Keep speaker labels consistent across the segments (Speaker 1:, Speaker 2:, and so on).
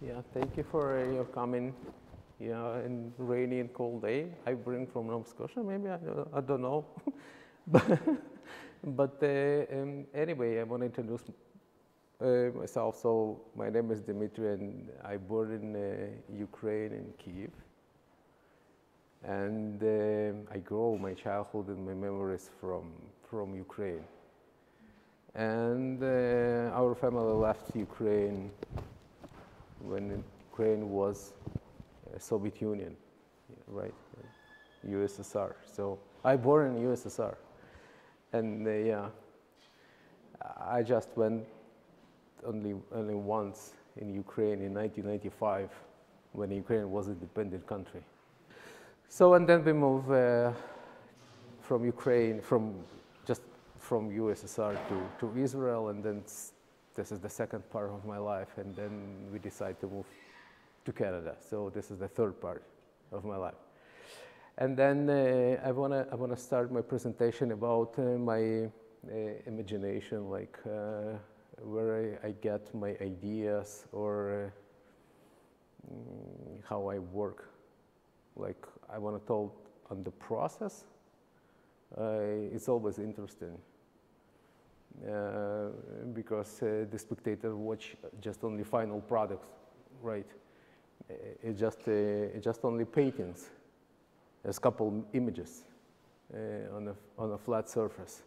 Speaker 1: Yeah, thank you for uh, your coming. Yeah, in rainy and cold day. I bring from Nova Scotia. Maybe I, don't- I don't know, but but uh, um, anyway, I want to introduce uh, myself. So my name is Dmitry, and I born in uh, Ukraine in Kiev. And um I grow my childhood and my memories from from Ukraine. And uh, our family left Ukraine when Ukraine was uh, Soviet Union, right? USSR. So I born in USSR, and uh, yeah, I just went only only once in Ukraine in 1995 when Ukraine was an independent country. So and then we move uh, from Ukraine from just from USSR to, to Israel, and then this is the second part of my life, and then we decide to move to Canada. So this is the third part of my life. And then uh, I wanna I wanna start my presentation about uh, my uh, imagination, like uh, where I, I get my ideas or uh, how I work. Like I wanna tell on the process. Uh, it's always interesting because uh, the spectator watch just only final products, right? Uh, It just uh, just only paintings, a couple images uh, on a on a flat surface,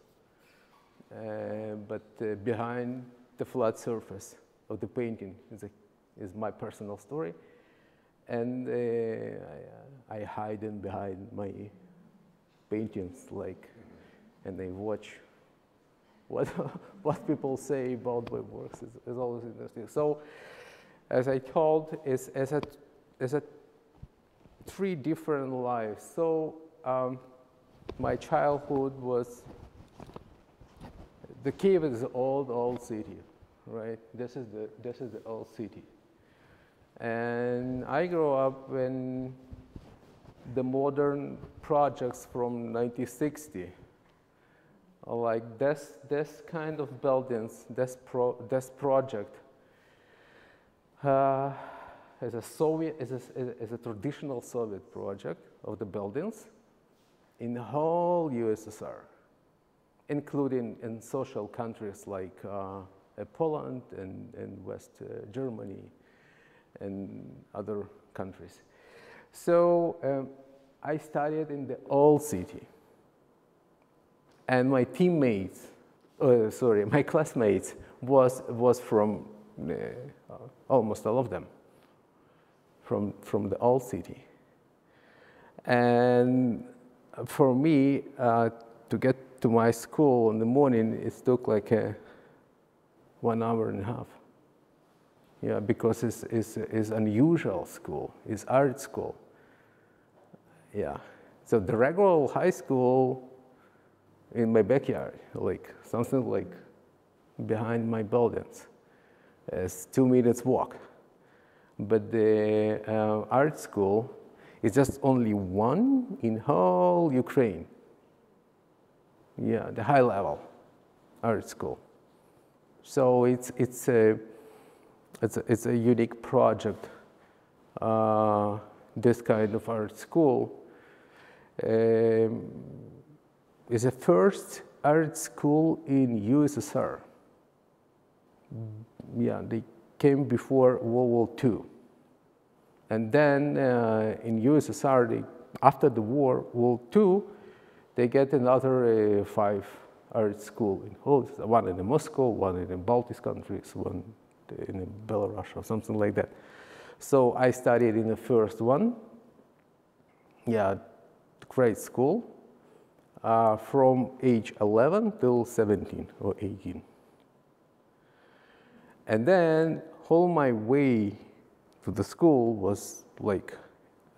Speaker 1: uh, but uh, behind the flat surface of the painting is a, is my personal story, and uh, I, I hide in behind my paintings like, and I watch what, what people say about my works is, is always interesting. So, as I told, is as a, as a three different lives. So, um, my childhood was, the Kiev is old, old city, right? This is the, this is the old city. And I grew up in the modern projects from 1960 like this, this kind of buildings, this, pro, this project uh, is a Soviet, is a, is a traditional Soviet project of the buildings in the whole USSR, including in social countries like uh, Poland and, and West uh, Germany and other countries. So um, I studied in the old city and my teammates, uh, sorry, my classmates was, was from uh, almost all of them from, from the old city. And for me, uh, to get to my school in the morning, it took like a one hour and a half. Yeah, because it's, it's, it's unusual school, it's art school. Yeah, so the regular high school in my backyard, like something like behind my buildings. It's two minutes walk. But the uh, art school is just only one in whole Ukraine. Yeah, the high level art school. So it's, it's, a, it's, a, it's a unique project, uh, this kind of art school. Um, is the first art school in USSR. Yeah, they came before World War II. And then uh, in USSR, they, after the war, World II, they get another uh, five art school in one in Moscow, one in the Baltic countries, one in Belarus or something like that. So I studied in the first one. Yeah, great school uh, from age 11 till 17 or 18. And then all my way to the school was like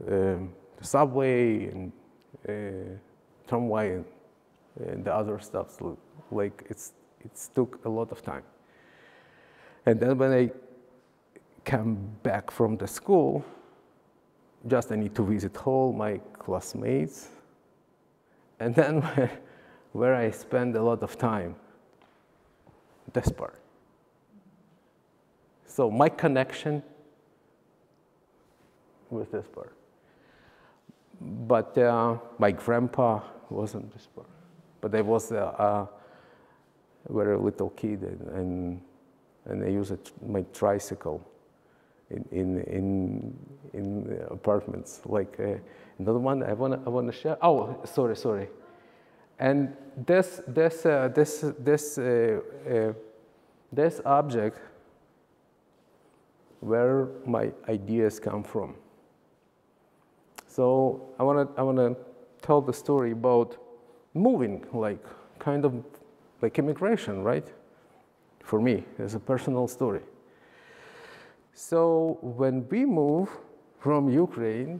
Speaker 1: um, subway and uh, tramway and, and the other stuff. So like it's, it took a lot of time. And then when I come back from the school, just I need to visit all my classmates and then where, I spend a lot of time, this part. So my connection with this part. But uh, my grandpa wasn't this part. But I was a, a very little kid, and, and, and I used my tricycle in, in, in, in apartments. Like uh, another one I want to I wanna share. Oh, sorry, sorry. And this, this, uh, this, this, uh, uh, this object, where my ideas come from. So I want to I wanna tell the story about moving, like kind of like immigration, right? For me, it's a personal story. So when we move from Ukraine,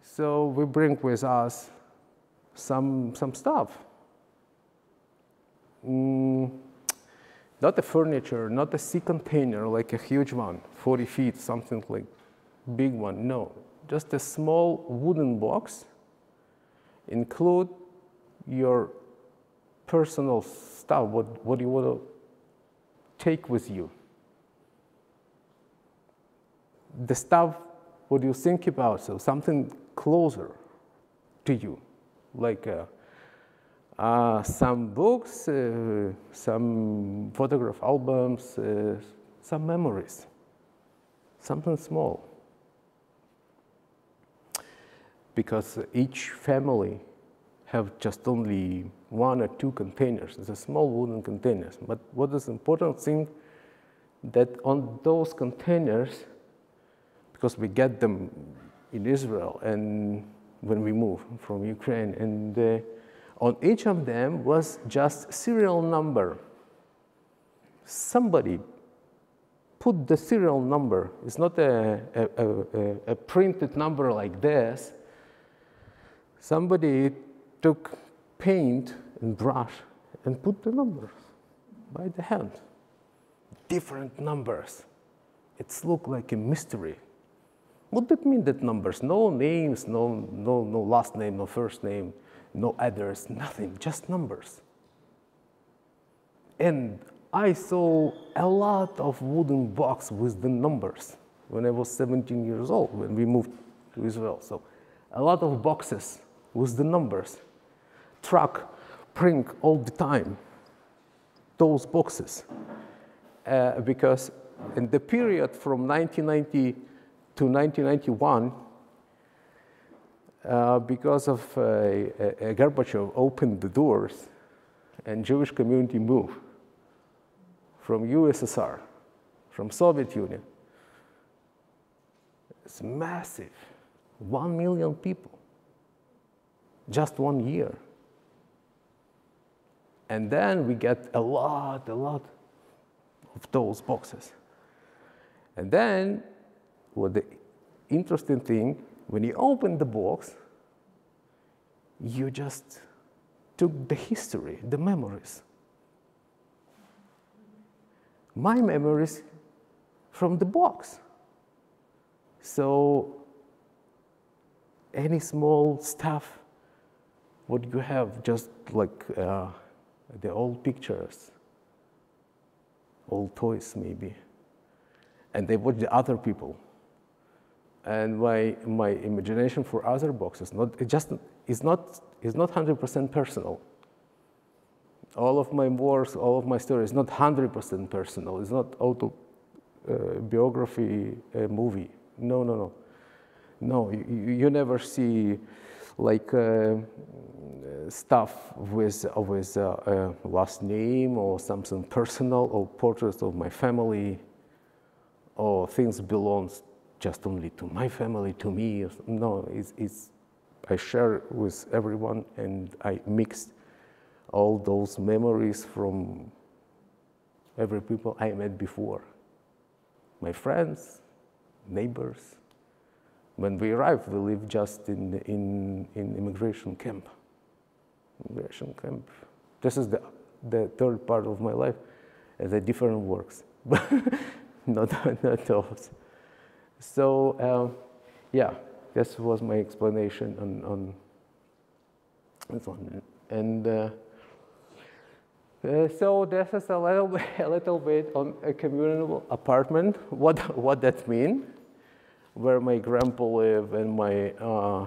Speaker 1: so we bring with us some, some stuff. Mm, not a furniture, not a sea container like a huge one, 40 feet, something like big one. No, just a small wooden box. Include your personal stuff, what, what you want to take with you. The stuff, what you think about, so something closer to you like uh, uh, some books, uh, some photograph albums, uh, some memories, something small. Because each family have just only one or two containers. A small wooden containers. But what is important thing that on those containers, because we get them in Israel and when we move from Ukraine. And uh, on each of them was just serial number. Somebody put the serial number. It's not a, a, a, a printed number like this. Somebody took paint and brush and put the numbers by the hand. Different numbers. It's looked like a mystery. What did mean that numbers? No names, no, no, no last name, no first name, no address, nothing, just numbers. And I saw a lot of wooden box with the numbers when I was 17 years old, when we moved to Israel. So a lot of boxes with the numbers. Truck, print all the time, those boxes. Uh, because in the period from 1990 to 1991, uh, because of uh, Gorbachev opened the doors and Jewish community moved from USSR, from Soviet Union. It's massive, one million people, just one year. And then we get a lot, a lot of those boxes. And then what the interesting thing, when you open the box, you just took the history, the memories. My memories from the box. So any small stuff, what you have, just like uh, the old pictures, old toys maybe, and they watch the other people and my, my imagination for other boxes not, it just is not, is not 100% personal. All of my works, all of my stories, is not 100% personal. It's not autobiography uh, movie. No, no, no. No, you, you never see like uh, stuff with, with uh, uh, last name or something personal or portraits of my family or things belongs just only to my family, to me. No, it's, it's, I share with everyone and I mixed all those memories from every people I met before. My friends, neighbors. When we arrived, we lived just in, in, in immigration camp. Immigration camp. This is the, the third part of my life, as a different works, not, not those. So um, yeah, this was my explanation on, on this one. And uh, uh, so this is a little, bit, a little bit on a communal apartment, what, what that means. where my grandpa live and my uh,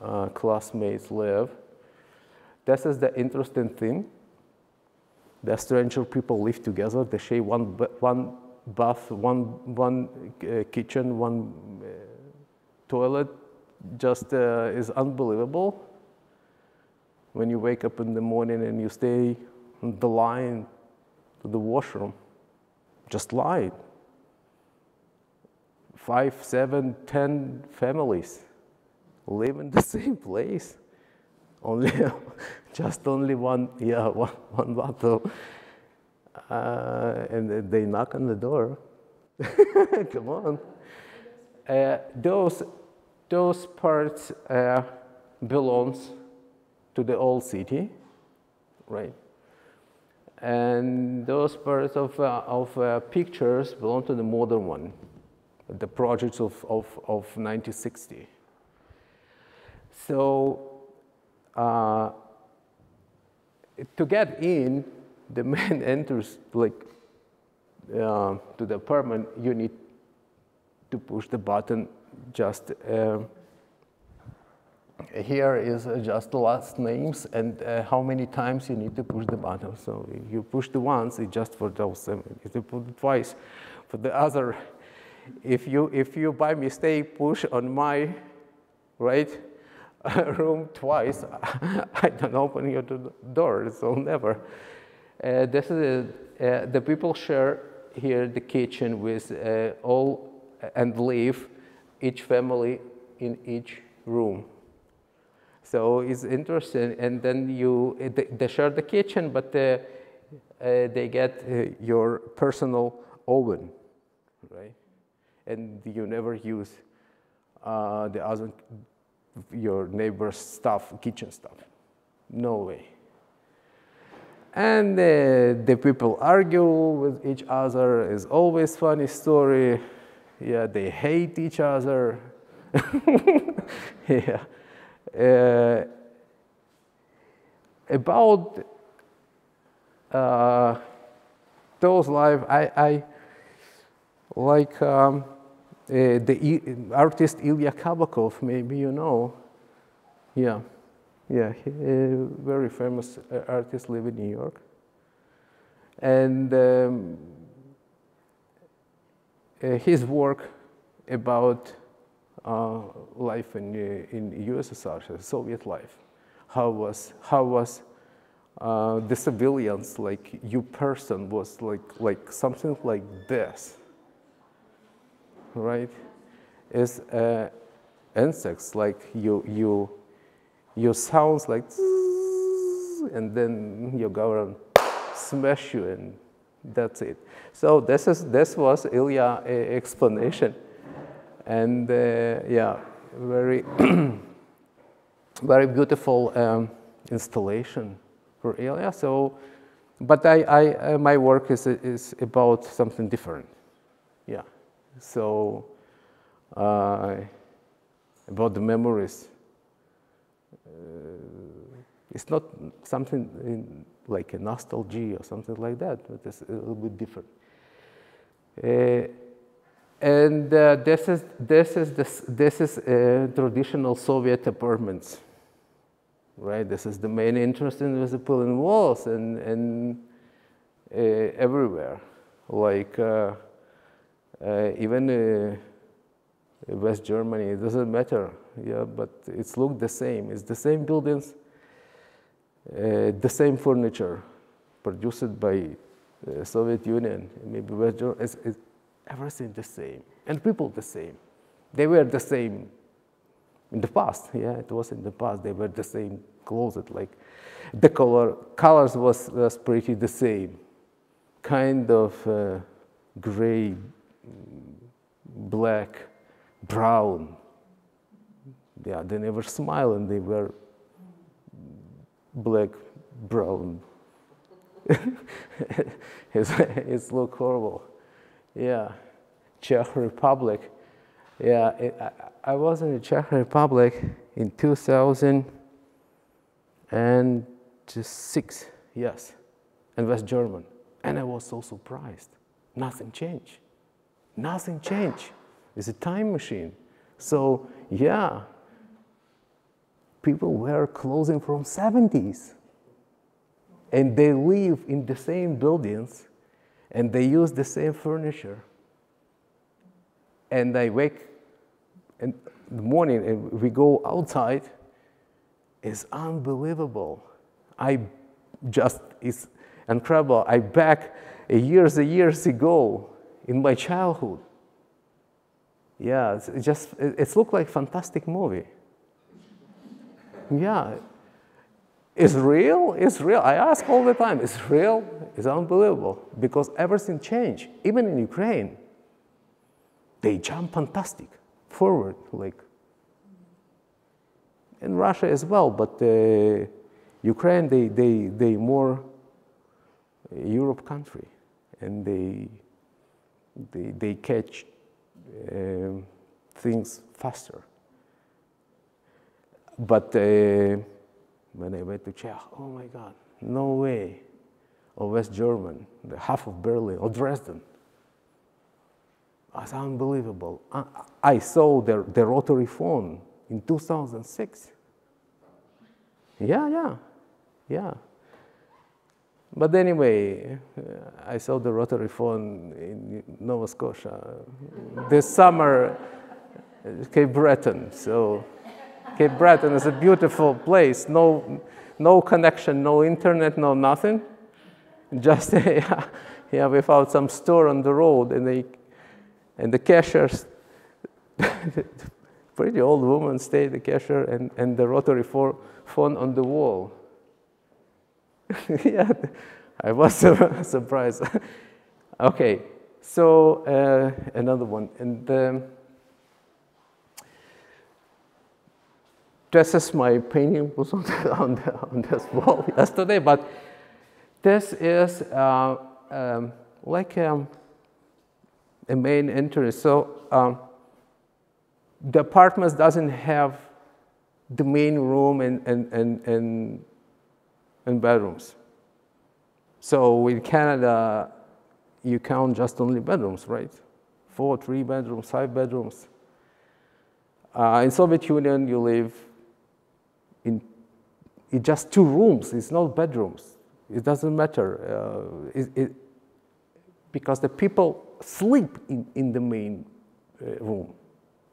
Speaker 1: uh, classmates live. This is the interesting thing. The stranger people live together. They share one, one bath, one, one uh, kitchen, one uh, toilet. Just uh, is unbelievable. When you wake up in the morning and you stay on the line to the washroom, just line. Five, seven, ten families live in the same place. Only, just only one, yeah, one, one bottle. Uh, and they knock on the door. Come on. Uh, those, those parts uh, belongs to the old city, right? And those parts of, uh, of uh, pictures belong to the modern one, the projects of, of, of 1960. So uh, to get in, the man enters like uh, to the apartment. You need to push the button. Just uh, here is just the last names and uh, how many times you need to push the button. So if you push the once, it's just for those. if you push twice, for the other, if you if you by mistake push on my right room twice, I don't open your door, so never. Uh, this is a, uh, the people share here the kitchen with uh, all and live each family in each room. So it's interesting, and then you they, they share the kitchen, but uh, they get uh, your personal oven, right? And you never use uh, the other your neighbor's stuff, kitchen stuff. No way. And uh, the people argue with each other. It's always funny story. Yeah, they hate each other. yeah. Uh, about uh, those life, I, I like um, uh, the artist Ilya Kabakov, maybe you know. Yeah, yeah, he, a very famous uh, artist live in New York. And um, uh, his work about uh, life in, uh, in USSR, Soviet life, how was, how was uh, the civilians, like you person was like, like something like this right, is uh, insects. Like you, you, you sounds like, and then your government smash you, and that's it. So this is this was Ilya explanation, and uh, yeah, very, very beautiful um, installation for Ilya. So, but I, I uh, my work is is about something different. Yeah. So uh, about the memories, it's not something in, like a nostalgia or something like that, but it's a little bit different. Uh, and uh, this is this is this this is uh, traditional Soviet apartments, right? This is the main interest in the Berlin walls and and uh, everywhere, like uh, even uh, West Germany, it doesn't matter, yeah, but it's looked the same. It's the same buildings, uh, the same furniture produced by Soviet Union, maybe West Germany, it's, it's everything the same, and people the same. They were the same in the past, yeah, it was in the past. They were the same clothes, like the color, colors was, was pretty the same, kind of uh, gray, black, brown. Yeah, they never smile and they were black, brown. it's, it's look horrible. Yeah, Czech Republic. Yeah, it, I, I was in the Czech Republic in 2006, yes, and West German. And I was so surprised. Nothing changed. Nothing changed. It's a time machine. So yeah, people wear clothing from 70s. And they live in the same buildings and they use the same furniture. And I wake in the morning and we go outside. It's unbelievable. I just, it's incredible. I back years and years ago in my childhood. Yeah, it's just, it's looked like fantastic movie. Yeah, it's real, it's real. I ask all the time, it's real, it's unbelievable because everything changed. Even in Ukraine, they jump fantastic forward, like in Russia as well, but uh, Ukraine, they, they, they more Europe country and they, they, they catch um, things faster. But uh, when I went to Czech, oh my God, no way. Or West German, the half of Berlin, or Dresden. That's unbelievable. I, I saw the, the rotary phone in 2006. Yeah, yeah, yeah. But anyway, uh, I saw the rotary phone in Nova Scotia this summer, Cape Breton. So Cape Breton is a beautiful place. No, no connection, no internet, no nothing. Just yeah, yeah, we found some store on the road, and they, and the cashiers, pretty old woman stayed the cashier, and, and the rotary phone on the wall. yeah, I was surprised. okay, so uh, another one, and. Um, is my painting was on, the, on, the, on this wall yesterday, but this is uh, um, like um, a main entrance. So um, the apartment doesn't have the main room and, and, and, and, and bedrooms. So in Canada, you count just only bedrooms, right? Four, three bedrooms, five bedrooms. Uh, in Soviet Union, you live in just two rooms. It's not bedrooms. It doesn't matter. Uh, it, it, because the people sleep in, in the main uh, room.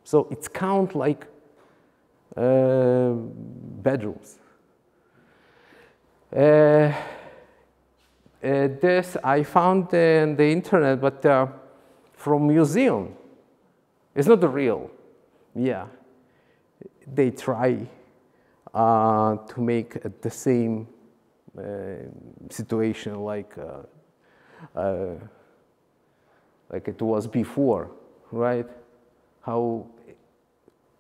Speaker 1: So it's count like uh, bedrooms. Uh, uh, this I found in the internet, but uh, from museum. It's not the real. Yeah, they try uh, to make the same uh, situation like uh, uh, like it was before, right? How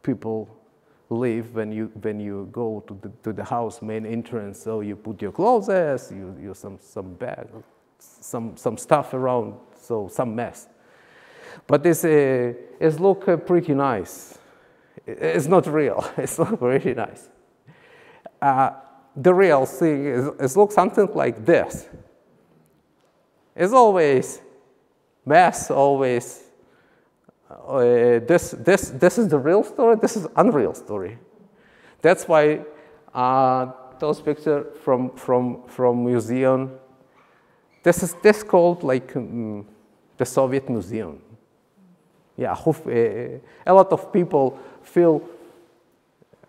Speaker 1: people live when you when you go to the to the house main entrance. So you put your clothes, you you some some bag, some some stuff around, so some mess. But this uh, it look uh, pretty nice. It's not real. It's not pretty nice uh, the real thing is, is look something like this. It's always mass, always uh, this, this, this is the real story, this is unreal story. That's why uh, those pictures from, from, from museum, this is this called like um, the Soviet museum. Yeah, uh, a lot of people feel,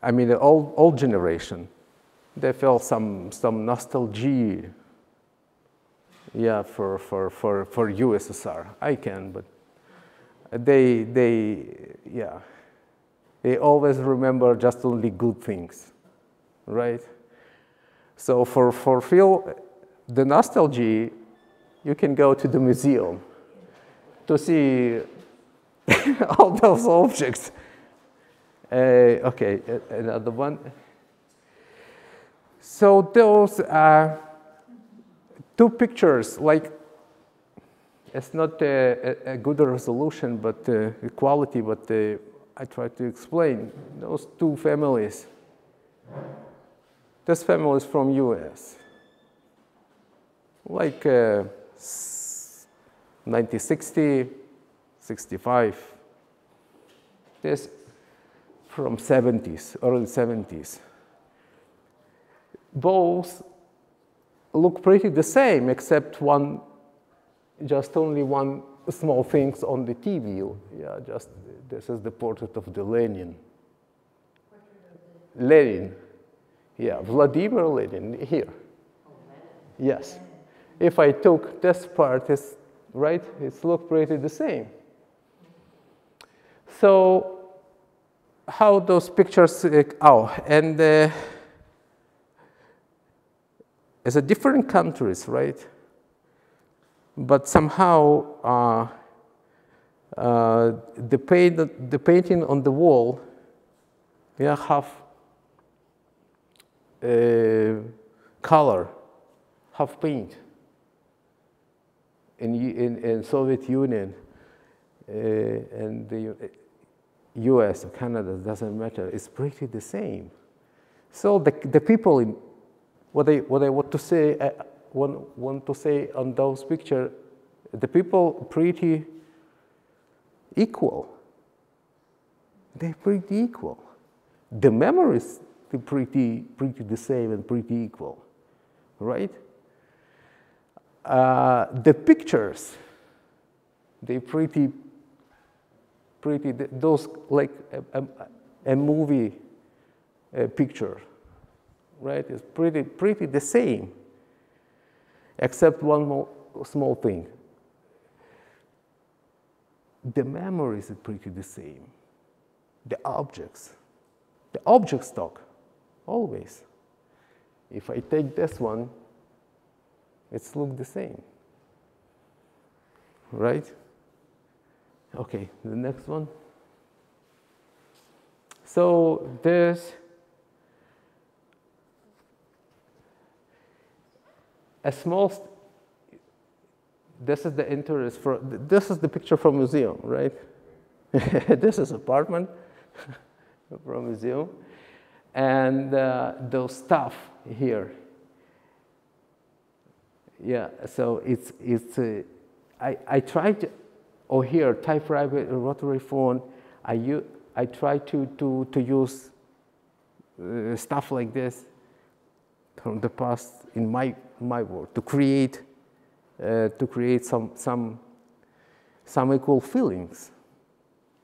Speaker 1: I mean, the old, old generation, they felt some, some nostalgia yeah, for, for, for, for USSR. I can, but they, they, yeah, they always remember just only good things, right? So for, for feel the nostalgia, you can go to the museum to see all those objects. Uh, okay, another one. So those are two pictures, like it's not a, a, a good resolution, but uh, quality, but uh, I try to explain those two families. This family is from US, like uh, 1960, 65. This from 70s, early 70s. Both look pretty the same, except one, just only one small things on the TV. Yeah, just this is the portrait of the Lenin. Lenin. Yeah, Vladimir Lenin here. Yes. If I took this part, it's, right, it's look pretty the same. So how those pictures, uh, oh, and uh, it's a different countries, right? But somehow uh, uh, the, paint, the painting on the wall, yeah, have uh, color, have paint. In, in, in Soviet Union uh, and the US or Canada, doesn't matter, it's pretty the same. So the, the people, in, what, I, what I want to say, uh, want, want to say on those pictures, the people pretty equal. They're pretty equal. The memories are pretty, pretty the same and pretty equal, right? Uh, the pictures, they pretty pretty, those like a, a, a movie a picture, right? It's pretty, pretty the same, except one more small thing. The memories are pretty the same. The objects, the object stock, always. If I take this one, it's look the same, right? Okay, the next one. So there's a small, this is the interest for, this is the picture from museum, right? this is apartment from museum. And uh, those stuff here. Yeah, so it's, it's, uh, I, I tried to, or here, typewriter, rotary phone, I, I try to, to, to use uh, stuff like this from the past in my, my work to create, uh, to create some, some, some equal feelings.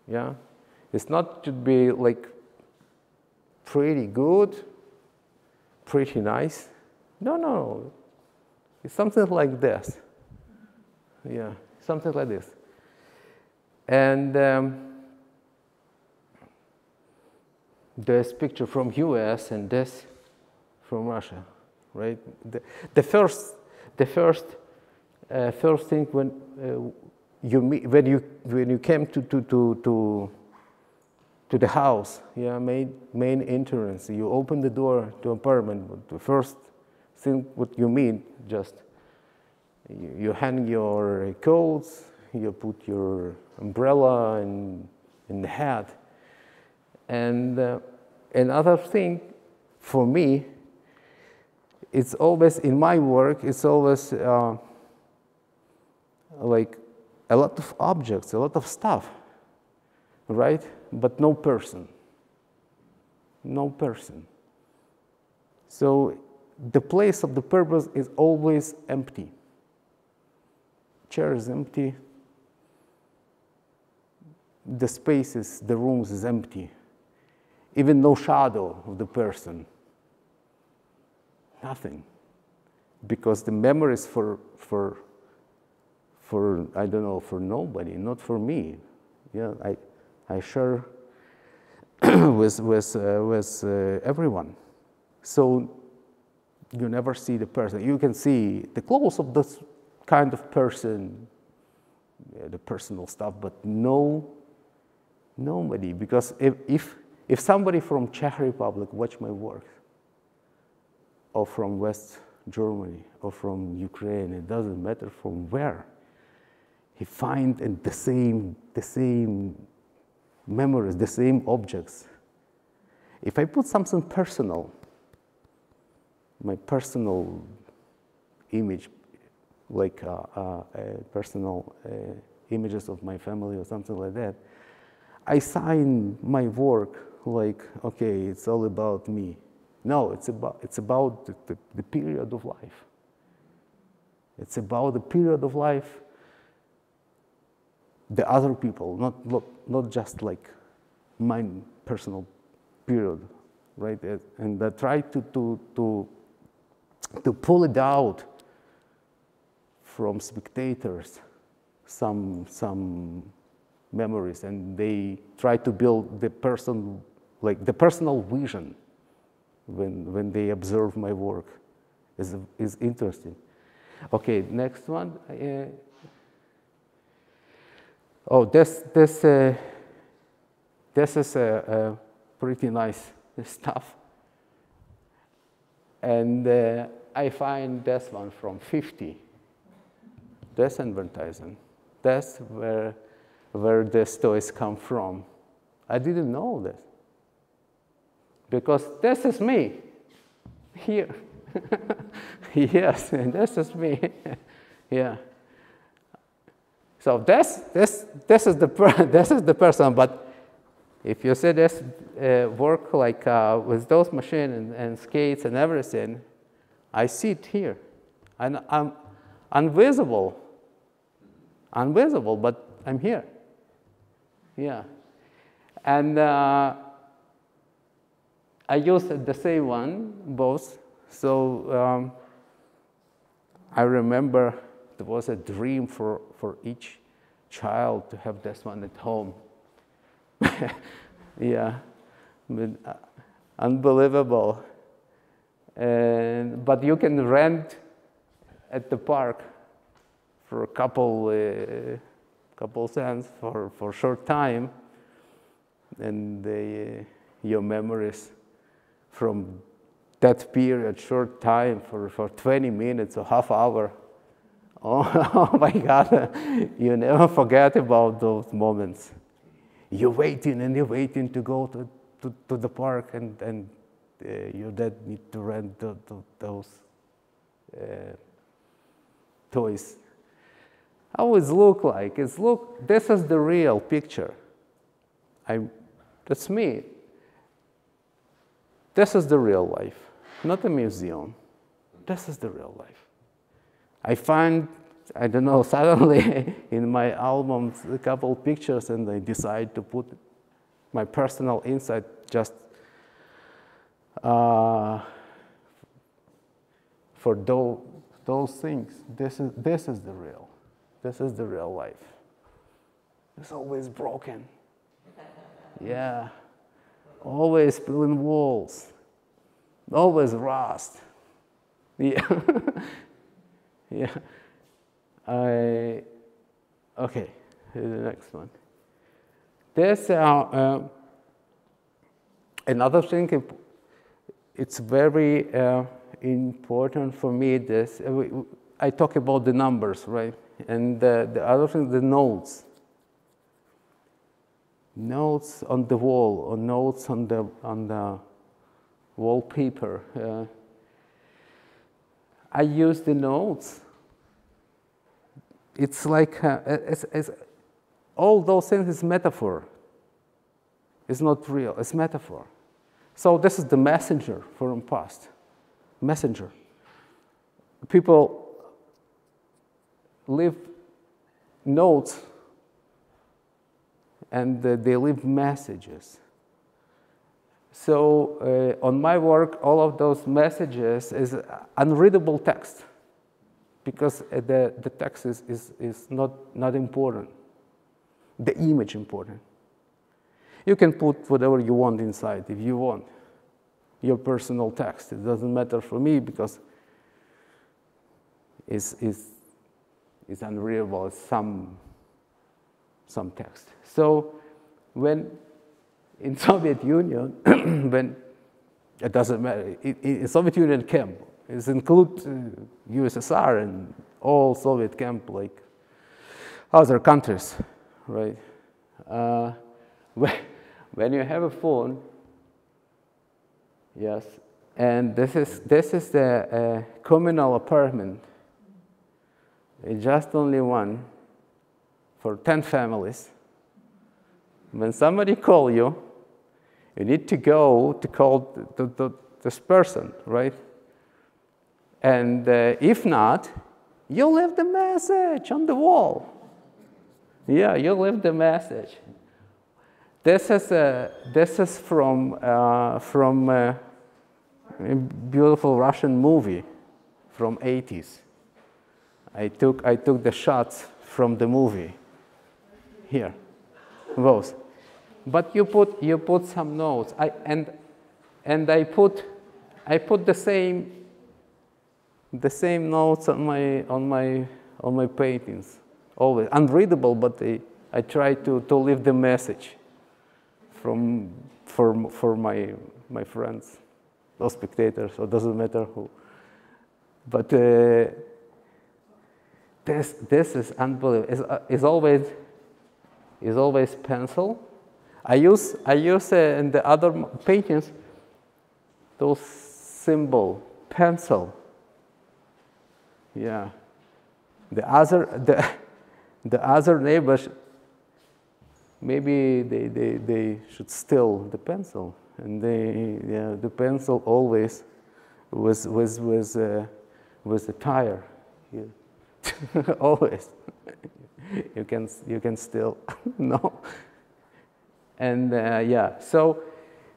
Speaker 1: Yeah? It's not to be like pretty good, pretty nice. No, no. It's something like this. Yeah, something like this. And um, this picture from US and this from Russia, right? The, the first, the first, uh, first thing when uh, you meet, when you when you came to to to to, to the house, yeah, main main entrance, you open the door to apartment. The first thing what you meet just you, you hang your coats, you put your umbrella in the hat. And uh, another thing for me, it's always in my work, it's always uh, like a lot of objects, a lot of stuff, right? But no person. No person. So the place of the purpose is always empty. Chair is empty, the spaces, the rooms is empty. Even no shadow of the person. Nothing. Because the memory is for, for, for, I don't know, for nobody, not for me. Yeah, I, I share with, with, uh, with uh, everyone. So you never see the person. You can see the clothes of this kind of person, yeah, the personal stuff, but no Nobody, because if, if, if somebody from Czech Republic watch my work, or from West Germany, or from Ukraine, it doesn't matter from where, he finds the same, the same memories, the same objects. If I put something personal, my personal image, like uh, uh, personal uh, images of my family or something like that, I sign my work like, okay, it's all about me. No, it's about, it's about the, the, the period of life. It's about the period of life, the other people, not, not, not just like my personal period, right? And I try to, to, to, to pull it out from spectators some, some memories and they try to build the person, like the personal vision when, when they observe my work is, is interesting. Okay, next one. Uh, oh, this, this, uh, this is a, a, pretty nice stuff. And uh, I find this one from 50. This advertising. That's where, where these toys come from. I didn't know this. Because this is me here. yes, this is me. yeah. So this, this, this, is the this is the person, but if you see this uh, work like uh, with those machines and, and, skates and everything, I see it here. And I'm invisible, invisible, but I'm here. Yeah. And uh, I used the same one, both. So um, I remember there was a dream for, for each child to have this one at home. yeah, uh, unbelievable. And, but you can rent at the park for a couple, uh, couple cents for, for a short time, and they, uh, your memories from that period, short time, for, for 20 minutes or half hour. Oh, oh my God, you never forget about those moments. You're waiting and you're waiting to go to, to, to the park, and, and uh, your dad need to rent the, the, those uh, toys. How it look like? It's look, this is the real picture. I, that's me. This is the real life, not a museum. This is the real life. I find, I don't know, suddenly in my albums a couple pictures and I decide to put my personal insight just uh, for those, those things. This is, this is the real. This is the real life. It's always broken. Yeah always building walls, always rust. Yeah. yeah. I, okay, here's the next one. There's uh, uh, another thing, it's very uh, important for me. This uh, I talk about the numbers, right? And the other thing, the nodes notes on the wall or notes on the, on the wallpaper. Uh, I use the notes. It's like, uh, it's, it's, all those things is metaphor. It's not real, it's metaphor. So this is the messenger from past. Messenger. People leave notes and uh, they leave messages. So uh, on my work, all of those messages is unreadable text because uh, the, the text is, is, is not, not important. The image important. You can put whatever you want inside if you want. Your personal text. It doesn't matter for me because it's, it's, it's unreadable. It's some some text. So when in Soviet Union, when it doesn't matter, in Soviet Union camp, it include uh, USSR and all Soviet camp like other countries, right? Uh, when, when you have a phone, yes, and this is, this is the uh, communal apartment, it's just only one, for 10 families. When somebody call you, You need to go to call this person, right? And uh, if not, you leave the message on the wall. Yeah, you leave the message. This is, uh, this is from, uh, from uh, a beautiful Russian movie from 80s. I took, I took the shots from the movie here, those. But you put, you put some notes, I, and, and I, put, I put the same, the same notes on my, on my, on my paintings, always. Unreadable, but I, I try to, to leave the message from, for, for my, my friends or spectators, or doesn't matter who. But uh, this, this is unbelievable. It's, uh, it's, always, it's always pencil. I use, I use uh, in the other paintings those symbol, pencil. Yeah. The other, the, the other neighbors, maybe they, they, they should steal the pencil. And they, yeah, the pencil always was, was, was, uh, was the tire. Yeah. always. you can you can still no. And uh, yeah, so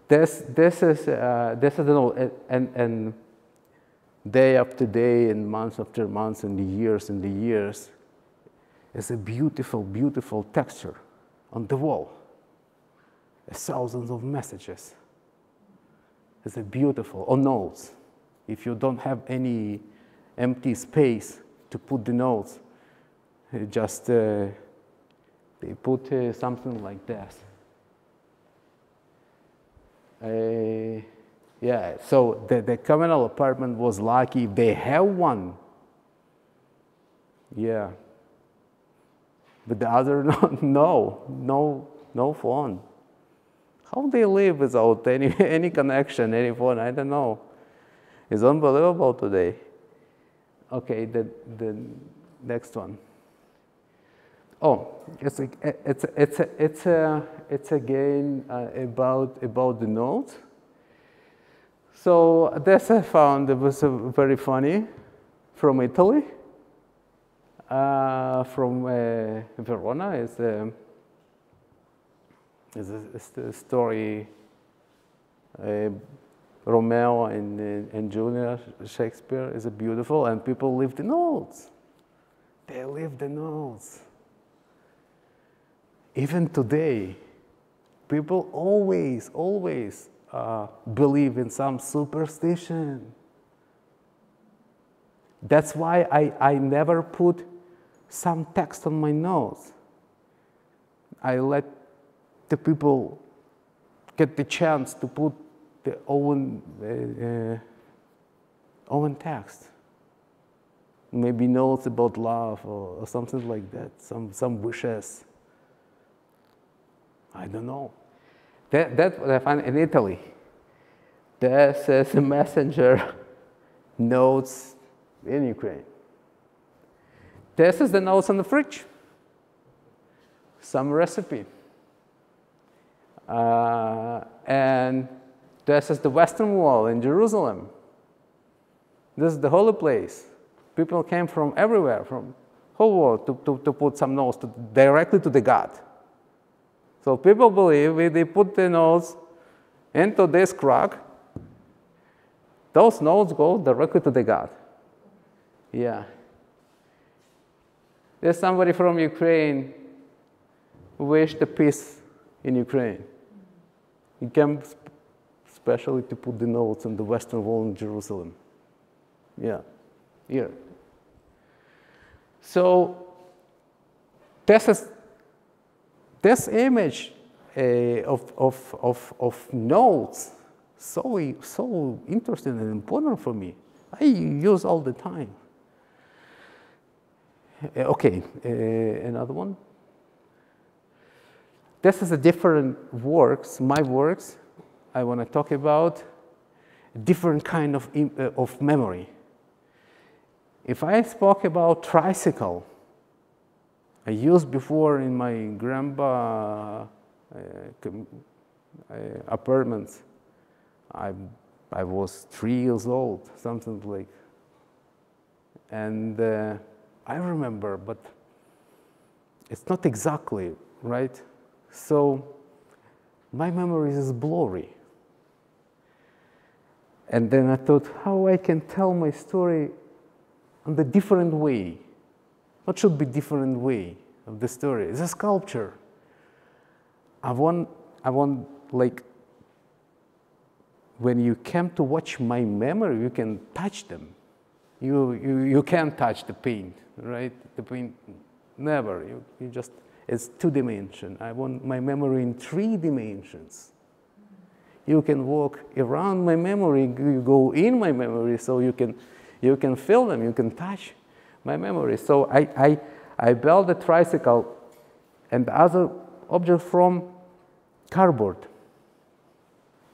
Speaker 1: this this is uh, this is no and and day after day and months after months and years and the years is a beautiful beautiful texture on the wall. Thousands of messages. It's a beautiful or notes. If you don't have any empty space to put the notes. Just uh, they put uh, something like this. Uh, yeah, so the, the communal apartment was lucky they have one. Yeah. But the other, no, no, no, no phone. How they live without any, any connection, any phone, I don't know. It's unbelievable today. Okay, the, the next one. Oh, it's a, it's a, it's a, it's a, it's again uh, about about the notes. So this I found it was very funny from Italy, uh, from uh, Verona. Is a is a, a story uh, Romeo and, and Julia Shakespeare is beautiful, and people live the notes. They live the notes. Even today, people always, always uh, believe in some superstition. That's why I, I never put some text on my notes. I let the people get the chance to put the own, uh, uh, own text. Maybe notes about love or, or something like that, some, some wishes. I don't know. That, that's what I find in Italy. There says a messenger notes in Ukraine. This is the notes on the fridge. Some recipe. Uh, and this is the Western Wall in Jerusalem. This is the holy place. People came from everywhere, from whole world, to, to, to put some notes to, directly to the God. So people believe if they put the notes into this crack, those notes go directly to the God. Yeah. There's somebody from Ukraine who wished the peace in Ukraine. He came especially to put the notes on the Western Wall in Jerusalem. Yeah, here. So this is this image uh, of, of, of, of notes so, so interesting and important for me. I use all the time. Uh, okay, uh, another one. This is a different works, my works, I want to talk about different kind of, uh, of memory. If I spoke about tricycle, I used before in my grandpa uh, uh, apartments. I, I was three years old, something like. And uh, I remember, but it's not exactly right. So my memory is blurry. And then I thought how I can tell my story in a different way. What should be different way of the story? It's a sculpture. I want, I want like, when you come to watch my memory, you can touch them. You, you, you can't touch the paint, right? The paint, never. You, you just, it's two dimension. I want my memory in three dimensions. You can walk around my memory, you go in my memory, so you can, you can feel them, you can touch my memory. So I, I, I built a tricycle and other object from cardboard.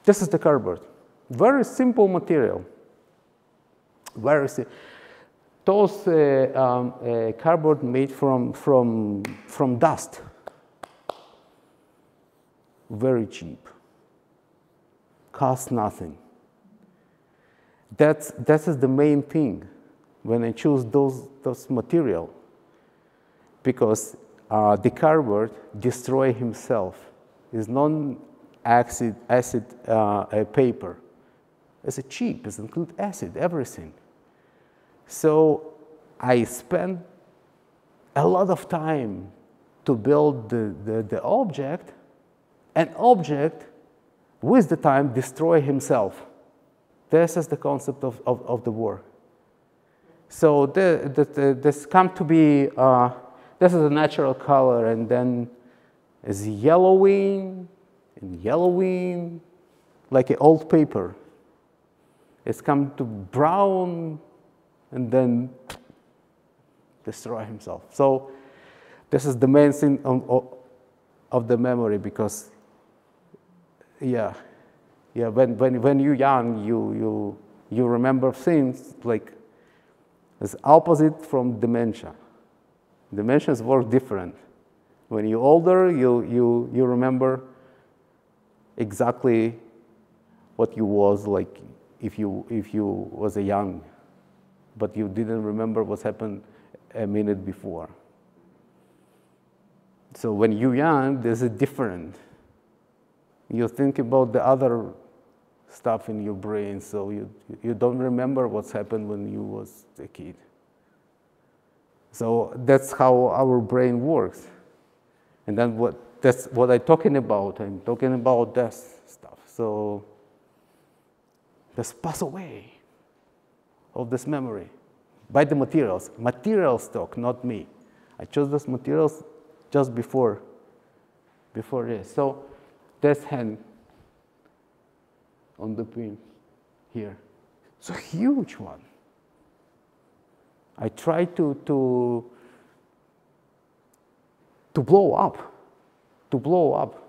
Speaker 1: This is the cardboard. Very simple material. Very simple. Those uh, um, uh, cardboard made from, from, from dust. Very cheap. Cost nothing. That's, that is the main thing when I choose those, those material because uh, the cardboard destroy himself. It's non-acid acid, uh, paper. It's a cheap, it include acid, everything. So I spent a lot of time to build the, the, the object, an object with the time destroy himself. This is the concept of, of, of the war. So the, the, the, this come to be, uh, this is a natural color and then is yellowing and yellowing like an old paper. It's come to brown and then destroy himself. So this is the main thing of, the memory because, yeah, yeah. When when when you're young, you you you remember things like it's opposite from dementia. Dementias work different. When you're older, you you you remember exactly what you was like if you if you was a young but you didn't remember what happened a minute before. So when you're young, there's a different. You think about the other stuff in your brain, so you, you don't remember what's happened when you was a kid. So that's how our brain works. And then what, that's what I'm talking about. I'm talking about that stuff. So just pass away of this memory by the materials. Materials talk, not me. I chose those materials just before, before this. So this hand on the pin here. It's a huge one. I tried to, to, to blow up, to blow up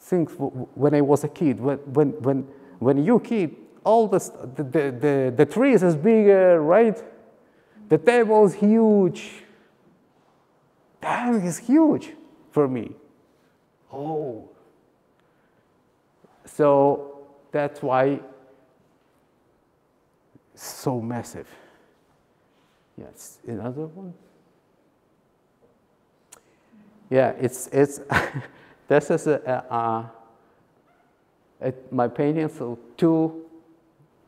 Speaker 1: things when I was a kid. When, when, when, when you kid, all the, the, the, the trees is bigger, right? The table is huge. Damn, it's huge for me. Oh. So that's why so massive. Yes, another one. Yeah, it's it's this is a, a, a, my painting so two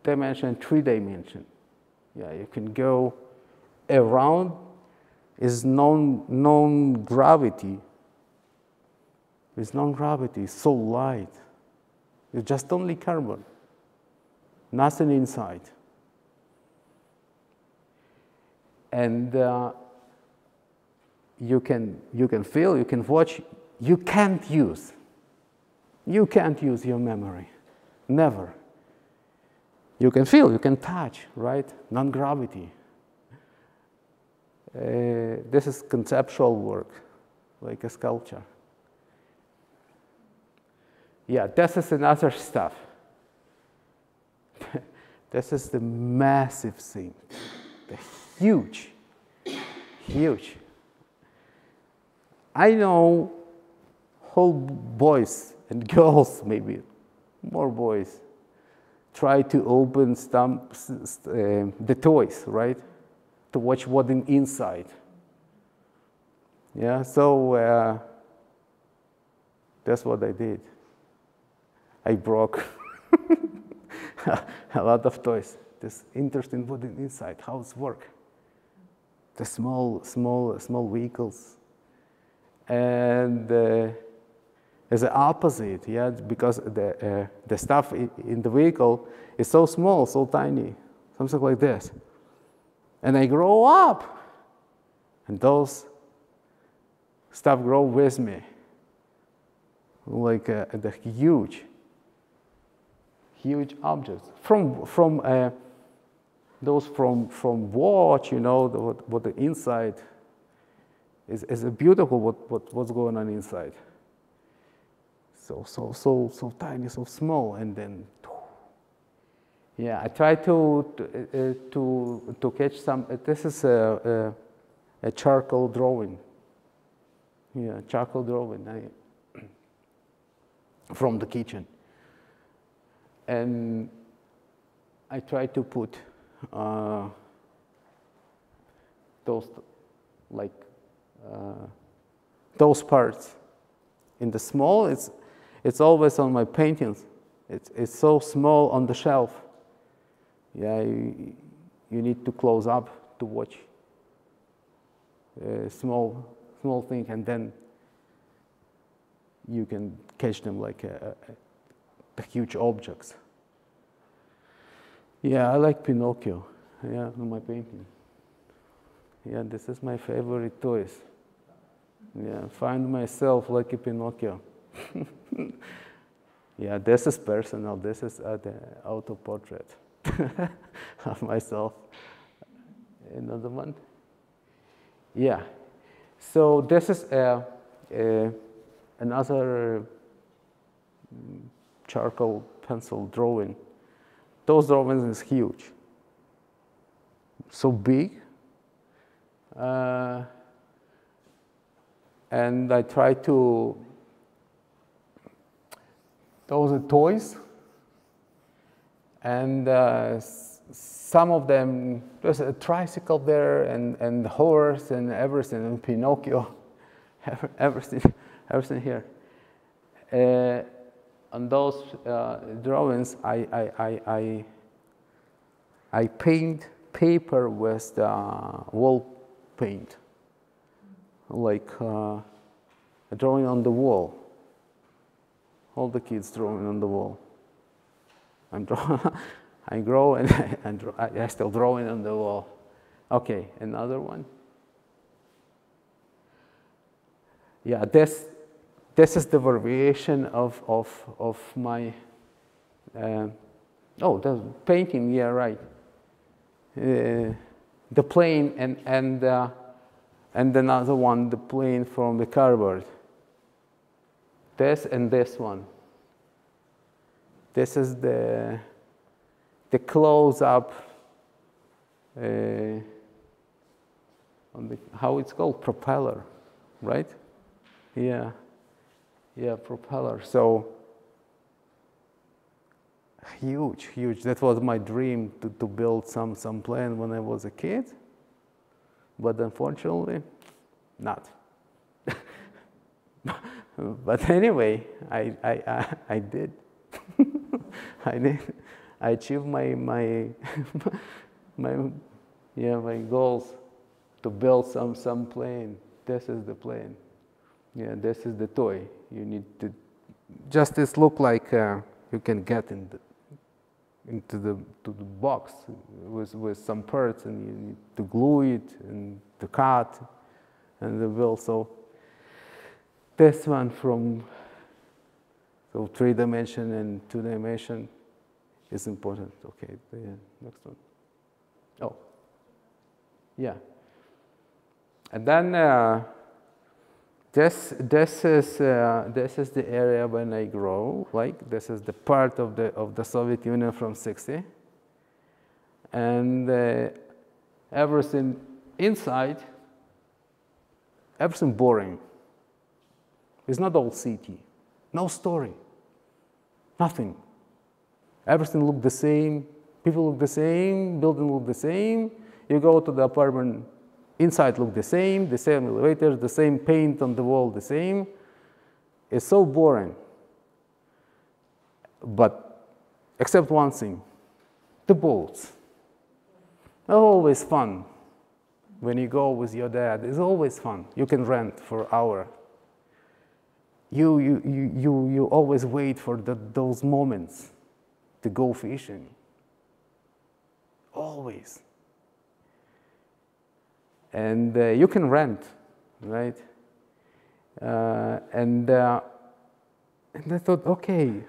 Speaker 1: dimension, three dimension. Yeah, you can go around is non, non-gravity. It's non-gravity, so light. It's just only carbon, nothing inside. And uh, you, can, you can feel, you can watch, you can't use. You can't use your memory, never. You can feel, you can touch, right? Non-gravity. Uh, this is conceptual work, like a sculpture. Yeah, this is another stuff. this is the massive thing, the huge, huge. I know whole boys and girls, maybe more boys, try to open some, uh, the toys, right? To watch what in inside. Yeah, so uh, that's what I did. I broke a lot of toys. This interesting in inside, how it work. The small, small, small vehicles. And uh, as the opposite, yeah, because the, uh, the stuff in the vehicle is so small, so tiny, something like this. And I grow up, and those stuff grow with me, like uh, the huge, huge objects from from uh, those from from watch, you know, the, what, what the inside is is beautiful. What what what's going on inside so, so, so, so tiny, so small, and then, yeah, I try to, to, uh, to, to catch some, uh, this is a, a, a, charcoal drawing. Yeah, charcoal drawing I, from the kitchen. And I try to put uh, those, like, uh, those parts in the small, it's it's always on my paintings. It's, it's so small on the shelf. Yeah, you, you need to close up to watch a small, small thing, and then you can catch them like a, a huge objects. Yeah, I like Pinocchio. Yeah, on my painting. Yeah, this is my favorite toys. Yeah, find myself like a Pinocchio. yeah, this is personal. This is the auto portrait of myself. Another one. Yeah. So this is uh, another mm, charcoal pencil drawing. Those drawings is huge. So big. Uh, and I try to those are toys. And uh, some of them, there's a tricycle there and, and horse and everything, and Pinocchio, everything, everything here. Uh, on those uh, drawings, I, I, I, I, I paint paper with wall paint, like uh, a drawing on the wall all the kids drawing on the wall. I'm draw I grow and, and I still drawing on the wall. Okay, another one. Yeah, this, this is the variation of, of, of my, uh, oh, the painting, yeah, right. Uh, the plane and, and, uh, and another one, the plane from the cardboard this and this one. This is the, the close-up, uh, on the, how it's called, propeller, right? Yeah, yeah, propeller. So huge, huge. That was my dream to, to build some, some plane when I was a kid, but unfortunately, not. but anyway, I, I, I, I did. I did. I achieved my, my, my, yeah, my goals to build some, some plane. This is the plane. Yeah, this is the toy. You need to, just this look like uh, you can get in the, into the, to the box with, with some parts and you need to glue it and to cut and the wheel. So this one from so three dimension and two dimension is important. Okay, the next one. Oh, yeah. And then uh, this this is uh, this is the area when I grow. Like this is the part of the of the Soviet Union from 60, and uh, everything inside, everything boring. It's not all city. No story. Nothing. Everything looked the same. People look the same. Building look the same. You go to the apartment, inside look the same. The same elevators, the same paint on the wall, the same. It's so boring. But except one thing, the boats. They're always fun. When you go with your dad, it's always fun. You can rent for hour. You, you, you, you, you always wait for the, those moments to go fishing. Always. And uh, you can rent, right? Uh, and, uh, and I thought, okay,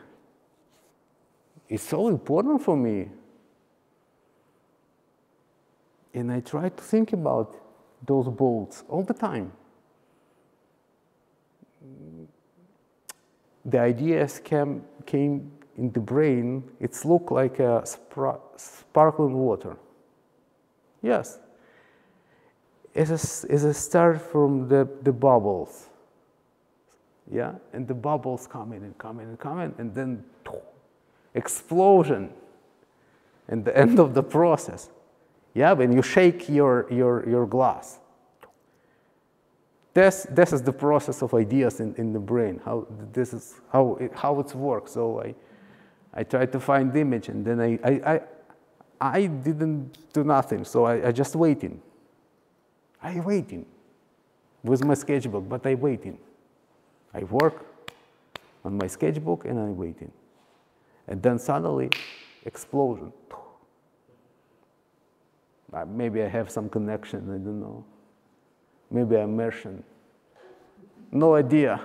Speaker 1: it's so important for me. And I tried to think about those boats all the time. The ideas came, came in the brain, it's looked like a sparkling water. Yes. It's a, it's a start from the, the bubbles. Yeah, and the bubbles come in and come in and come in, and then explosion and the end of the process. Yeah, when you shake your, your, your glass. This, this is the process of ideas in, in the brain, how this is how it, how it works. So I, I tried to find the image and then I, I, I, I didn't do nothing. So I, I just waiting. I waiting with my sketchbook, but I waiting. I work on my sketchbook and I waiting. And then suddenly, explosion. Maybe I have some connection, I don't know. Maybe I'm Martian. No idea.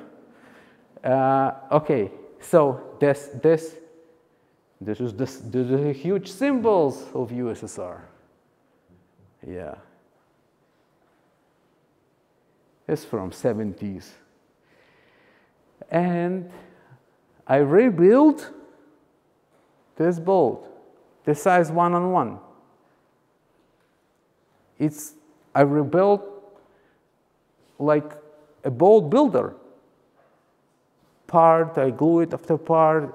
Speaker 1: Uh, okay, so this, this, this is this, this is huge symbols of USSR. Yeah. It's from 70s. And I rebuilt this boat, the size one on one. It's, I rebuilt like a boat builder. Part, I glue it after part,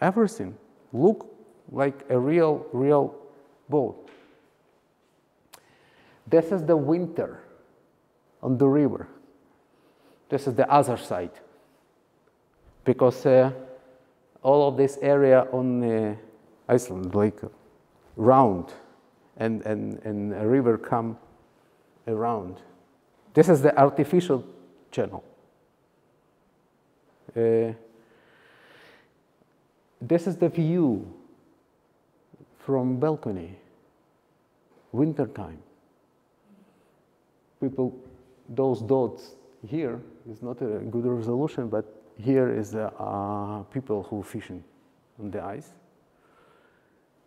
Speaker 1: everything. Look like a real, real boat. This is the winter on the river. This is the other side. Because uh, all of this area on uh, Iceland, like round, and, and, and a river come around. This is the artificial channel. Uh, this is the view from balcony, winter time. People, those dots here is not a good resolution, but here is uh, uh, people who fishing on the ice.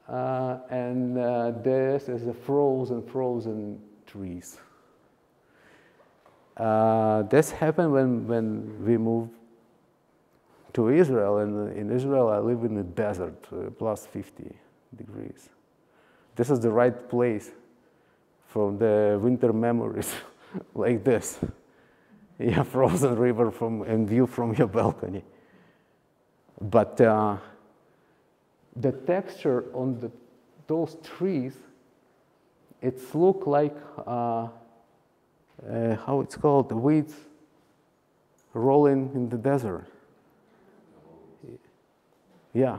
Speaker 1: Uh, and uh, this is the frozen, frozen trees. Uh, this happened when, when we moved to Israel, and in Israel I live in the desert, uh, plus 50 degrees. This is the right place from the winter memories, like this yeah, frozen river from and view from your balcony. But uh, the texture on the, those trees, it's look like uh, uh, how it's called, the weeds rolling in the desert. Yeah,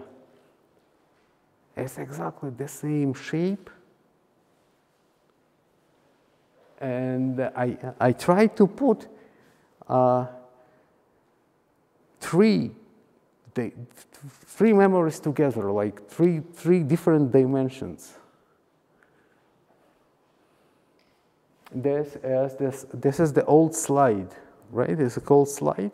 Speaker 1: it's exactly the same shape. And I, I tried to put uh, three, three memories together, like three, three different dimensions. This is, this, this is the old slide, right? It's a old slide.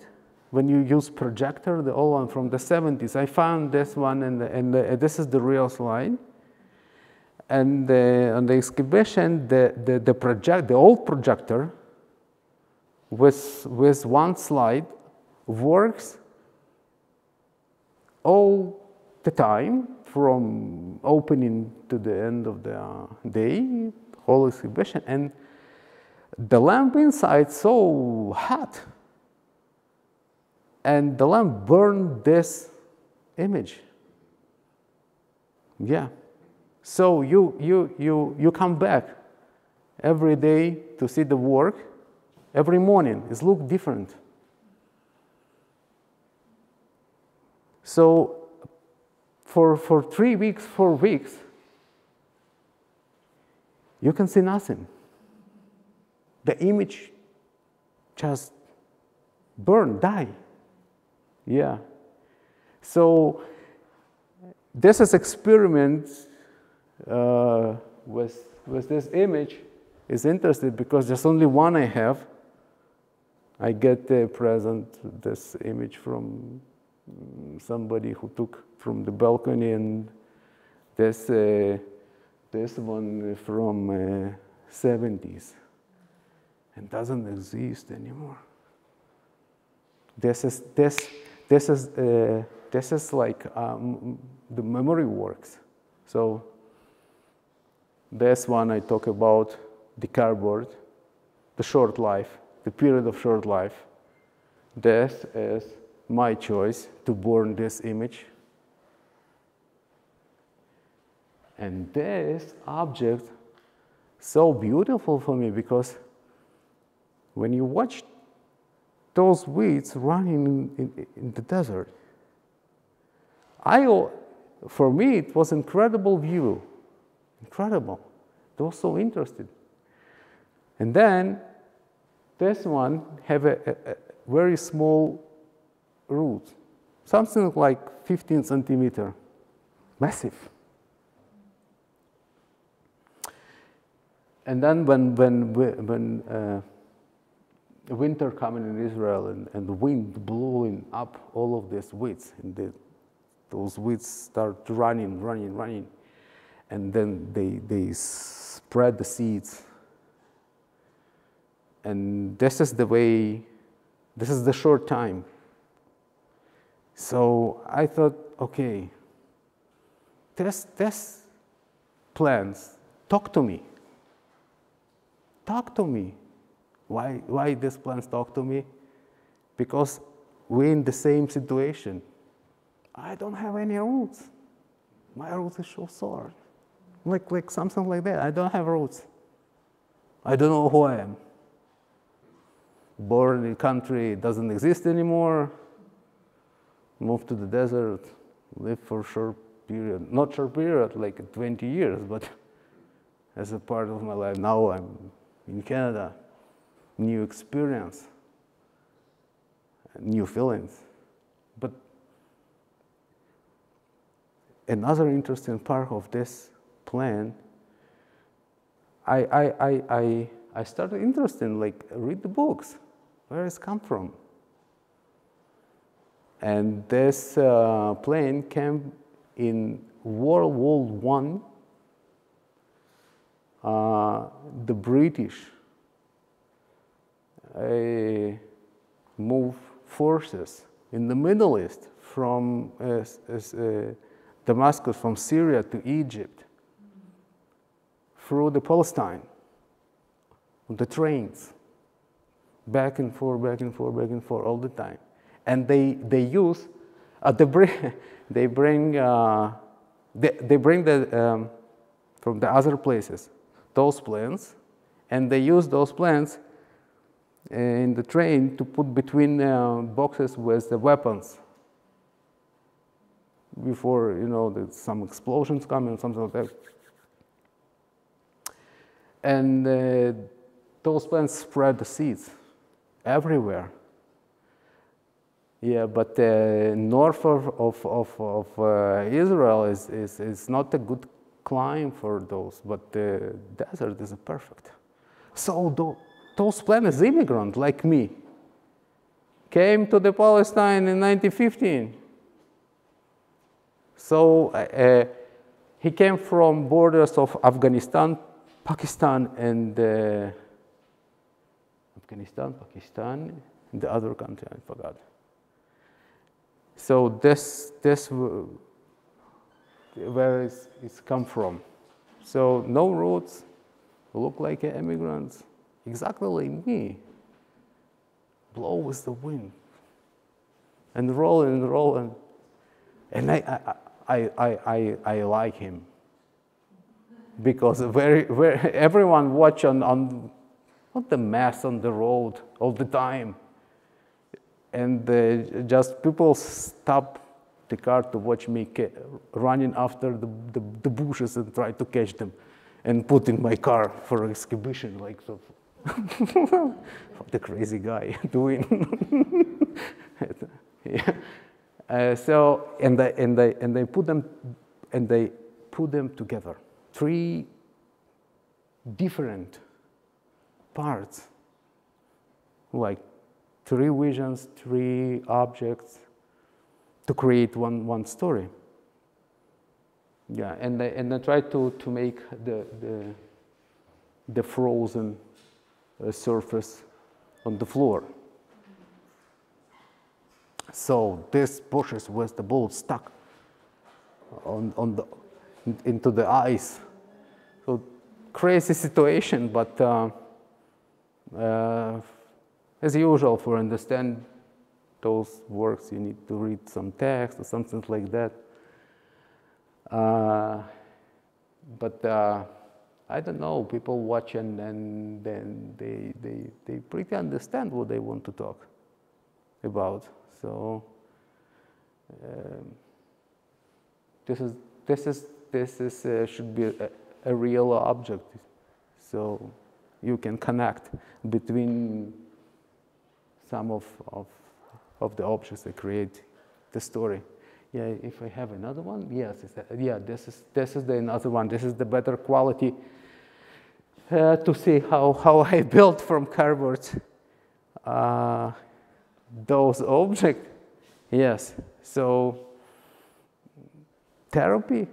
Speaker 1: When you use projector, the old one from the 70s, I found this one, and, and this is the real slide. And on the exhibition, the, the, the, project, the old projector with, with one slide works all the time from opening to the end of the day, whole exhibition, and the lamp inside so hot. And the lamp burned this image. Yeah. So you, you, you, you come back every day to see the work. Every morning, it looks different. So for, for three weeks, four weeks, you can see nothing. The image just burn, die. Yeah. So this is experiment uh, with, with this image is interesting because there's only one I have. I get a present this image from somebody who took from the balcony and this, uh, this one from uh, 70s and doesn't exist anymore. This is, this, this is, uh, this is like um, the memory works. So this one I talk about the cardboard, the short life, the period of short life. This is my choice to burn this image. And this object so beautiful for me because when you watch those weeds running in, in, in the desert, I, for me, it was incredible view, incredible. They were so interested. And then this one have a, a, a very small root, something like 15 centimeter, massive. And then when, when, when uh, winter coming in Israel and, and the wind blowing up all of these weeds, and the, those weeds start running, running, running, and then they, they spread the seeds. And this is the way, this is the short time so I thought, okay, this, this plans, talk to me. Talk to me. Why, why these plans talk to me? Because we're in the same situation. I don't have any roots. My roots are so sore. Like, like something like that. I don't have roots. I don't know who I am. Born in a country doesn't exist anymore moved to the desert, lived for a short period, not short period, like 20 years, but as a part of my life. Now I'm in Canada, new experience, new feelings. But another interesting part of this plan, I, I, I, I, I started interested, in like read the books, where it's come from. And this uh, plane came in World War One. Uh, the British uh, moved forces in the Middle East from uh, uh, Damascus, from Syria to Egypt, through the Palestine, on the trains, back and forth, back and forth, back and forth, all the time and they, they use, uh, they bring, they bring, uh, they, they bring the, um, from the other places, those plants, and they use those plants in the train to put between uh, boxes with the weapons before, you know, some explosions coming, and something like that. And uh, those plants spread the seeds everywhere. Yeah, but uh, north of, of, of, of uh, Israel is, is, is not a good climb for those, but the desert is perfect. So those plants, immigrants like me, came to the Palestine in 1915. So uh, he came from borders of Afghanistan, Pakistan, and uh, Afghanistan, Pakistan, and the other country I forgot. So this, this where it's, it's come from. So no roots, look like immigrants, exactly like me. Blow with the wind. and roll and roll and and I I I I, I like him because very, very everyone watch on on what the mess on the road all the time. And uh, just people stop the car to watch me running after the, the, the, bushes and try to catch them and put in my car for exhibition like so. What the crazy guy doing. Yeah. Uh, so and they, and they and they put them and they put them together three different parts like three visions, three objects to create one, one story. Yeah, and I, and I try to, to make the, the, the frozen uh, surface on the floor. So this pushes with the bolt stuck on, on the, into the ice. So crazy situation, but uh, uh, as usual, for understand those works, you need to read some text or something like that. Uh, but uh, I don't know, people watch and, then they, they, they pretty understand what they want to talk about. So um, this is, this is, this is, uh, should be a, real object. So you can connect between some of, of, of the objects that create the story. Yeah, if I have another one, yes, yeah, this is, this is the another one. This is the better quality uh, to see how, how I built from cardboard uh, those objects. Yes, so therapy,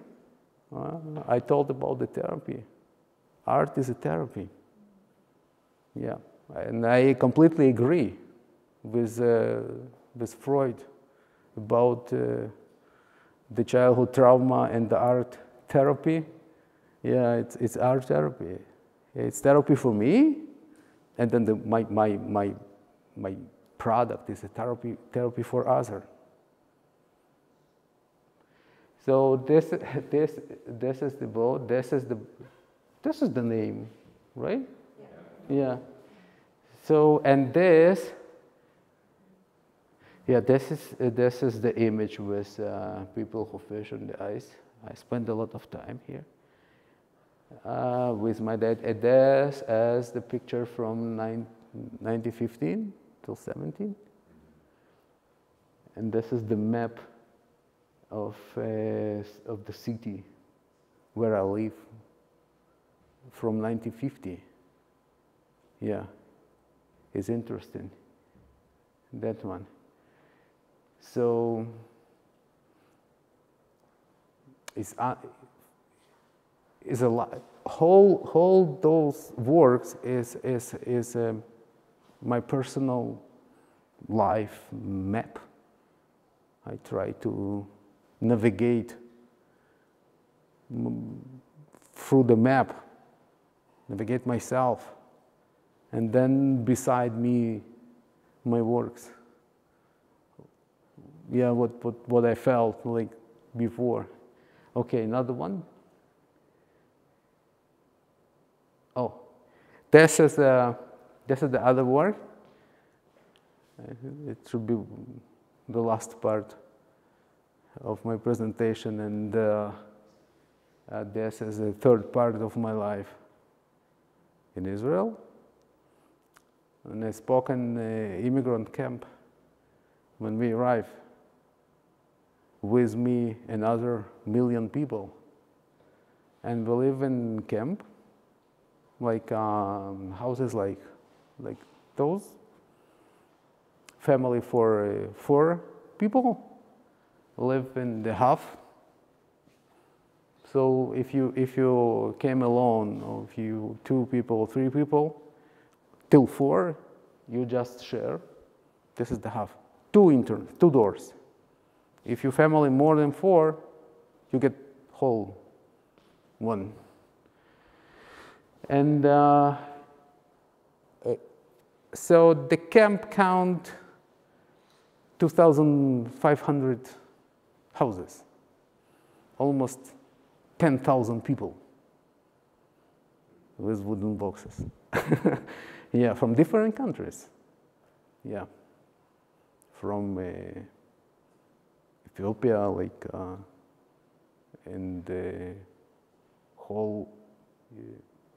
Speaker 1: uh, I told about the therapy. Art is a therapy. Yeah, and I completely agree with, uh, with Freud about uh, the childhood trauma and the art therapy. Yeah, it's, it's art therapy. It's therapy for me, and then the, my, my, my, my product is a therapy, therapy for others. So this, this, this is the boat, this is the, this is the name, right? Yeah. yeah. So, and this yeah, this is, uh, this is the image with uh, people who fish on the ice. I spend a lot of time here uh, with my dad. And this as the picture from 1915 till 17. And this is the map of, uh, of the city where I live from 1950. Yeah, it's interesting, that one. So it's, uh, it's a lot. Whole, whole those works is, is, is um, my personal life map. I try to navigate through the map, navigate myself, and then beside me, my works yeah, what, what, what I felt like before. Okay, another one. Oh, this is, uh, this is the other word. It should be the last part of my presentation, and uh, uh, this is the third part of my life in Israel. And I spoke in an immigrant camp when we arrived with me another million people. And we live in camp, like um, houses like, like those. Family for uh, four people live in the half. So if you, if you came alone, or if you two people, three people, till four, you just share. This is the half. Two interns, two doors. If your family more than four, you get whole one. And uh, so the camp count 2,500 houses, almost 10,000 people with wooden boxes. yeah, from different countries. Yeah, from uh, Ethiopia, like, uh, and the whole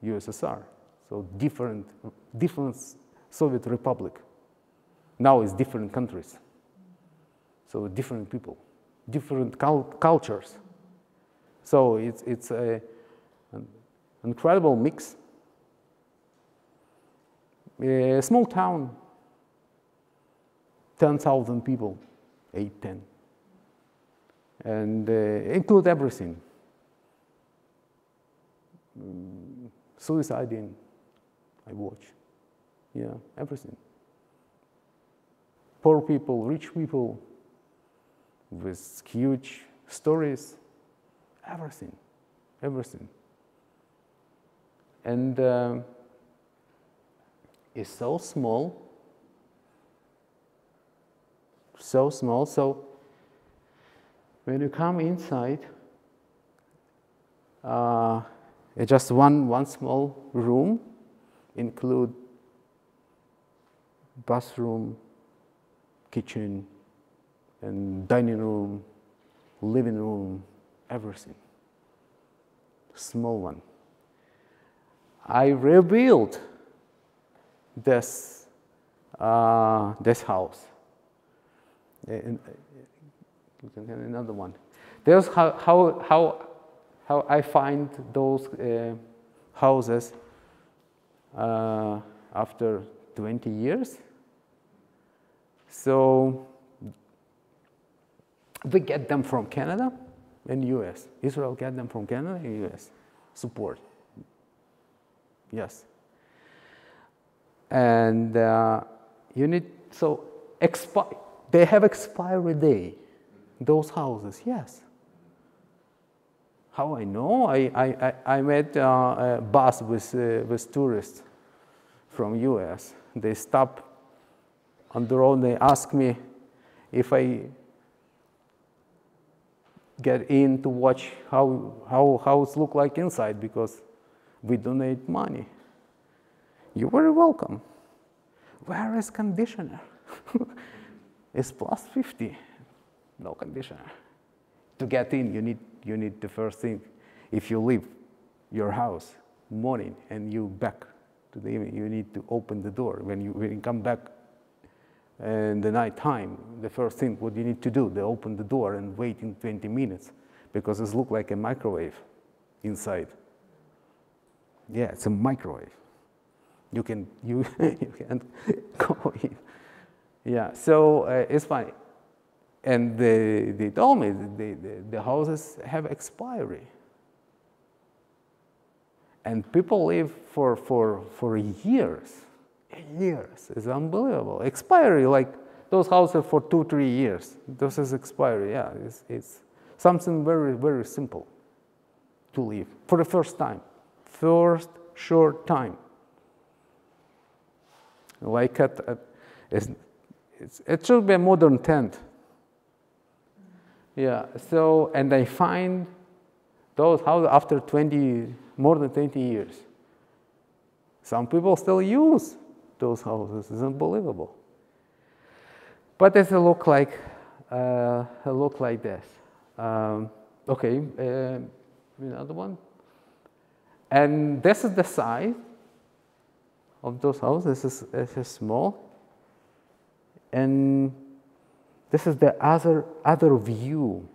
Speaker 1: USSR. So different, different Soviet republic. Now it's different countries. So different people, different cultures. So it's, it's a, an incredible mix. A small town, 10,000 people, 8, 10. And uh, include everything. Suiciding, I watch. Yeah, everything. Poor people, rich people, with huge stories, everything, everything. And uh, it's so small, so small. So when you come inside, uh, it's just one, one small room, include bathroom, kitchen, and dining room, living room, everything. Small one. I rebuilt this, uh, this house. And, another one. There's how, how, how, how I find those uh, houses uh, after 20 years. So we get them from Canada and US. Israel get them from Canada and US. Support. Yes. And uh, you need, so expi- they have expiry day, those houses, yes. How I know? I, I, I, met uh, a bus with, uh, with tourists from US. They stop on the road, they ask me if I get in to watch how, how houses look like inside because we donate money. You're very welcome. Where is conditioner? it's plus 50. No conditioner. To get in, you need, you need the first thing. If you leave your house morning and you back to the evening, you need to open the door. When you, when you come back in the night time, the first thing what you need to do, they open the door and wait in 20 minutes because it looks like a microwave inside. Yeah, it's a microwave. You can you you can go in. Yeah, so uh, it's funny. And they, they told me the, the, the houses have expiry. And people live for, for, for years, years. It's unbelievable. Expiry, like those houses for two, three years. This is expiry, yeah. It's, it's something very, very simple to live for the first time. First short time. Like at, at it's, it's, it should be a modern tent. Yeah, so, and I find those houses after 20, more than 20 years. Some people still use those houses. It's unbelievable. But it look like, uh, look like this. Um, okay, uh, another one. And this is the size of those houses. This is, this is small. And this is the other, other view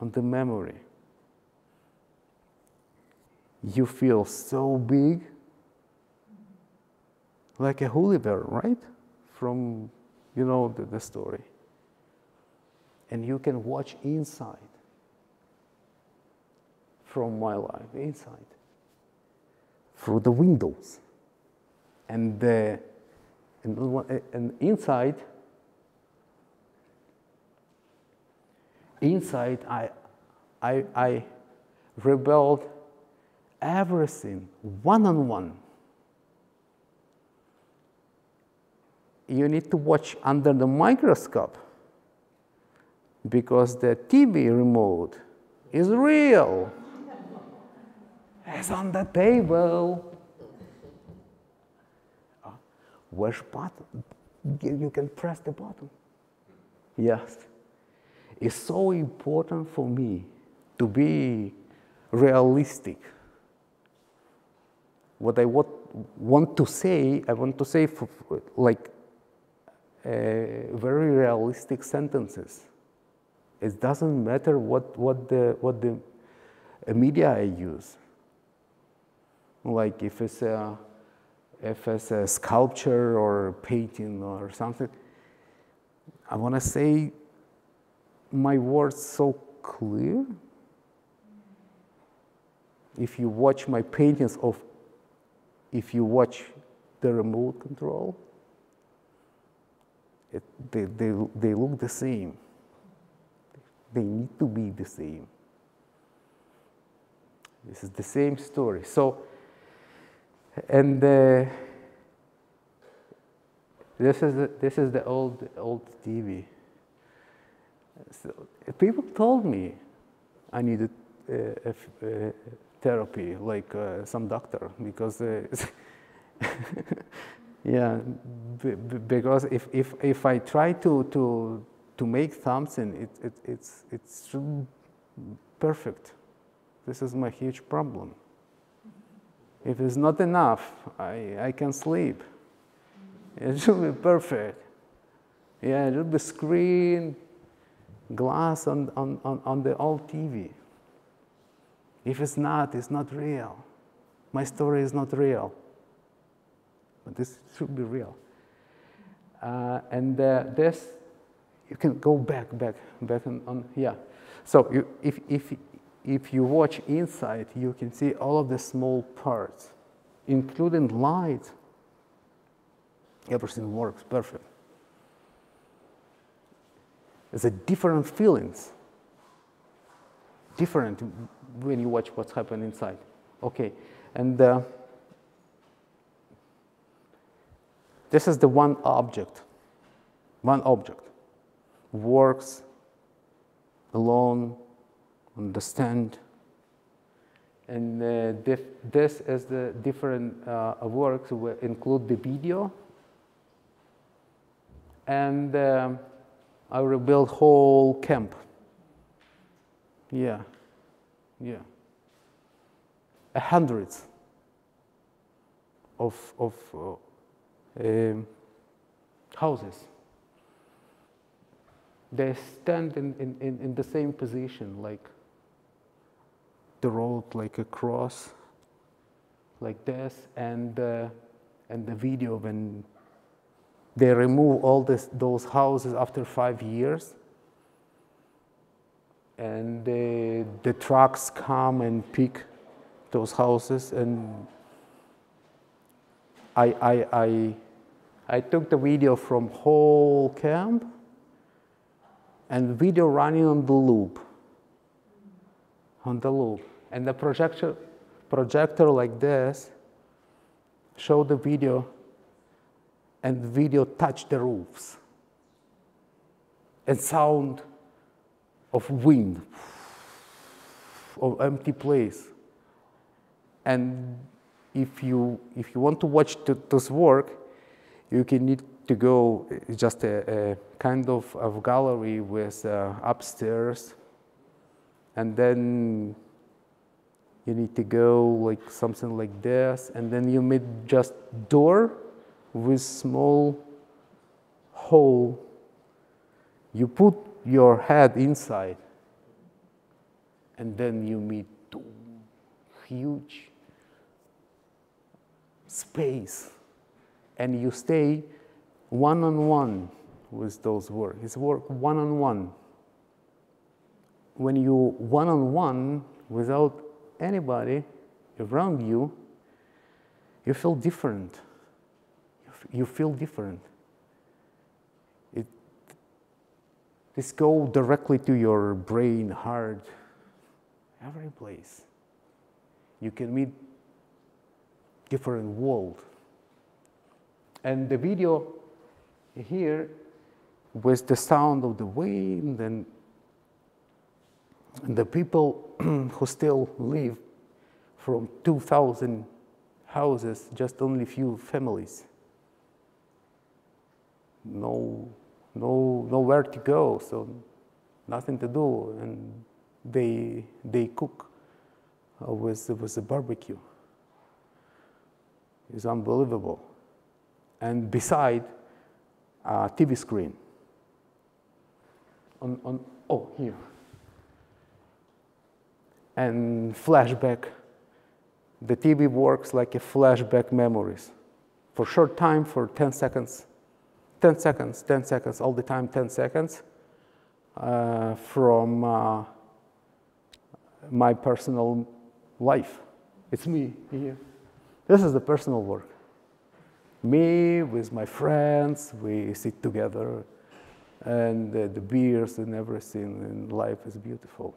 Speaker 1: on the memory. You feel so big, like a Gulliver, right? From, you know, the, the story. And you can watch inside from my life, inside through the windows. And, uh, and, and inside, inside, I, I, I rebelled everything one on one. You need to watch under the microscope because the TV remote is real. it's on the table. Uh, which button? You can press the button. Yes. It's so important for me to be realistic. What I want to say, I want to say for, like uh, Uh, very realistic sentences. It doesn't matter what, what, the, what the media I use. Like if it's a, if it's a sculpture or painting or something, I want to say my words so clear. If you watch my paintings of, if you watch the remote control, it, they, they, they look the same. They need to be the same. This is the same story. So, and uh, this is the, this is the old old TV. So people told me I needed uh, uh, therapy, like uh, some doctor, because uh, yeah, because if, if, if I try to, to, to make something, it, it, it's, it's perfect. This is my huge problem. If it's not enough, I, I can sleep. It should be perfect. Yeah, it should be screen, glass on, on, on, on the old TV. If it's not, it's not real. My story is not real. But this should be real. Uh, and uh, this, you can go back, back, back on, on yeah. So you, if, if, if you watch inside, you can see all of the small parts, including light. Everything works perfect. It's a different feelings. Different when you watch what's happening inside. Okay, and uh, this is the one object. One object works alone, understand, and uh, this is the different uh, works will include the video and um, I will build whole camp. Yeah. Yeah. A hundreds of, of uh, um, houses. They stand in, in, in the same position, like the road, like a cross, like this, and, uh, and the video when they remove all this, those houses after five years and the, the trucks come and pick those houses and I, I, I, I took the video from whole camp and video running on the loop on the loop and the projector projector like this showed the video and video touched the roofs and sound of wind, of empty place. And if you, if you want to watch this work, you can need to go just a, a kind of, of gallery with uh, upstairs, and then you need to go like something like this, and then you made just door with small hole. You put your head inside, and then you meet huge space, and you stay one on one with those work. It's work one on one. When you one on one without anybody around you, you feel different. You feel different. It, This go directly to your brain, heart, every place. You can meet different world. And the video here with the sound of the wind and And the people who still live from 2,000 houses, just only few families. No, no, nowhere to go, so nothing to do, and they they cook uh, with with a barbecue. It's unbelievable. And beside a TV screen. On, on oh here. And flashback the TV works like a flashback memories. For short time, for 10 seconds, 10 seconds, 10 seconds, all the time, 10 seconds, uh, from uh, my personal life. It's me here. This is the personal work. Me with my friends, we sit together, and uh, the beers and everything, and life is beautiful.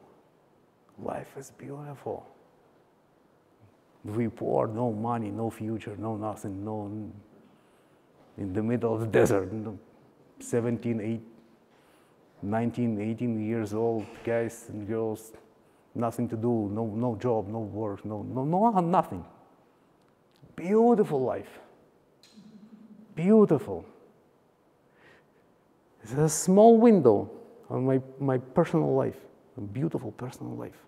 Speaker 1: Life is beautiful we poor, no money, no future, no nothing, no, in the middle of the desert, 17, 8, 19, 18 years old guys and girls, nothing to do, no, no job, no work, no, no, no, nothing. Beautiful life. Beautiful. It's a small window on my, my personal life, a beautiful personal life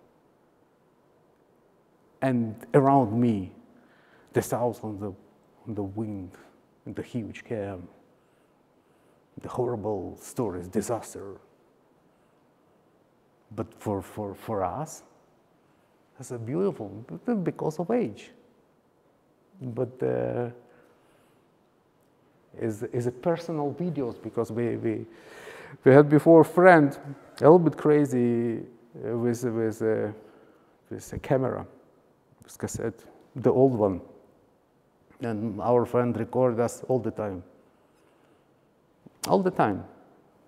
Speaker 1: and around me, the south on the, on the wind, and the huge camp, the horrible stories, disaster. But for, for, for us, it's a beautiful, because of age. But uh, is, is a personal videos because we, we, we had before a friend, a little bit crazy uh, with, with, uh, with a camera cassette, the old one. And our friend recorded us all the time. All the time.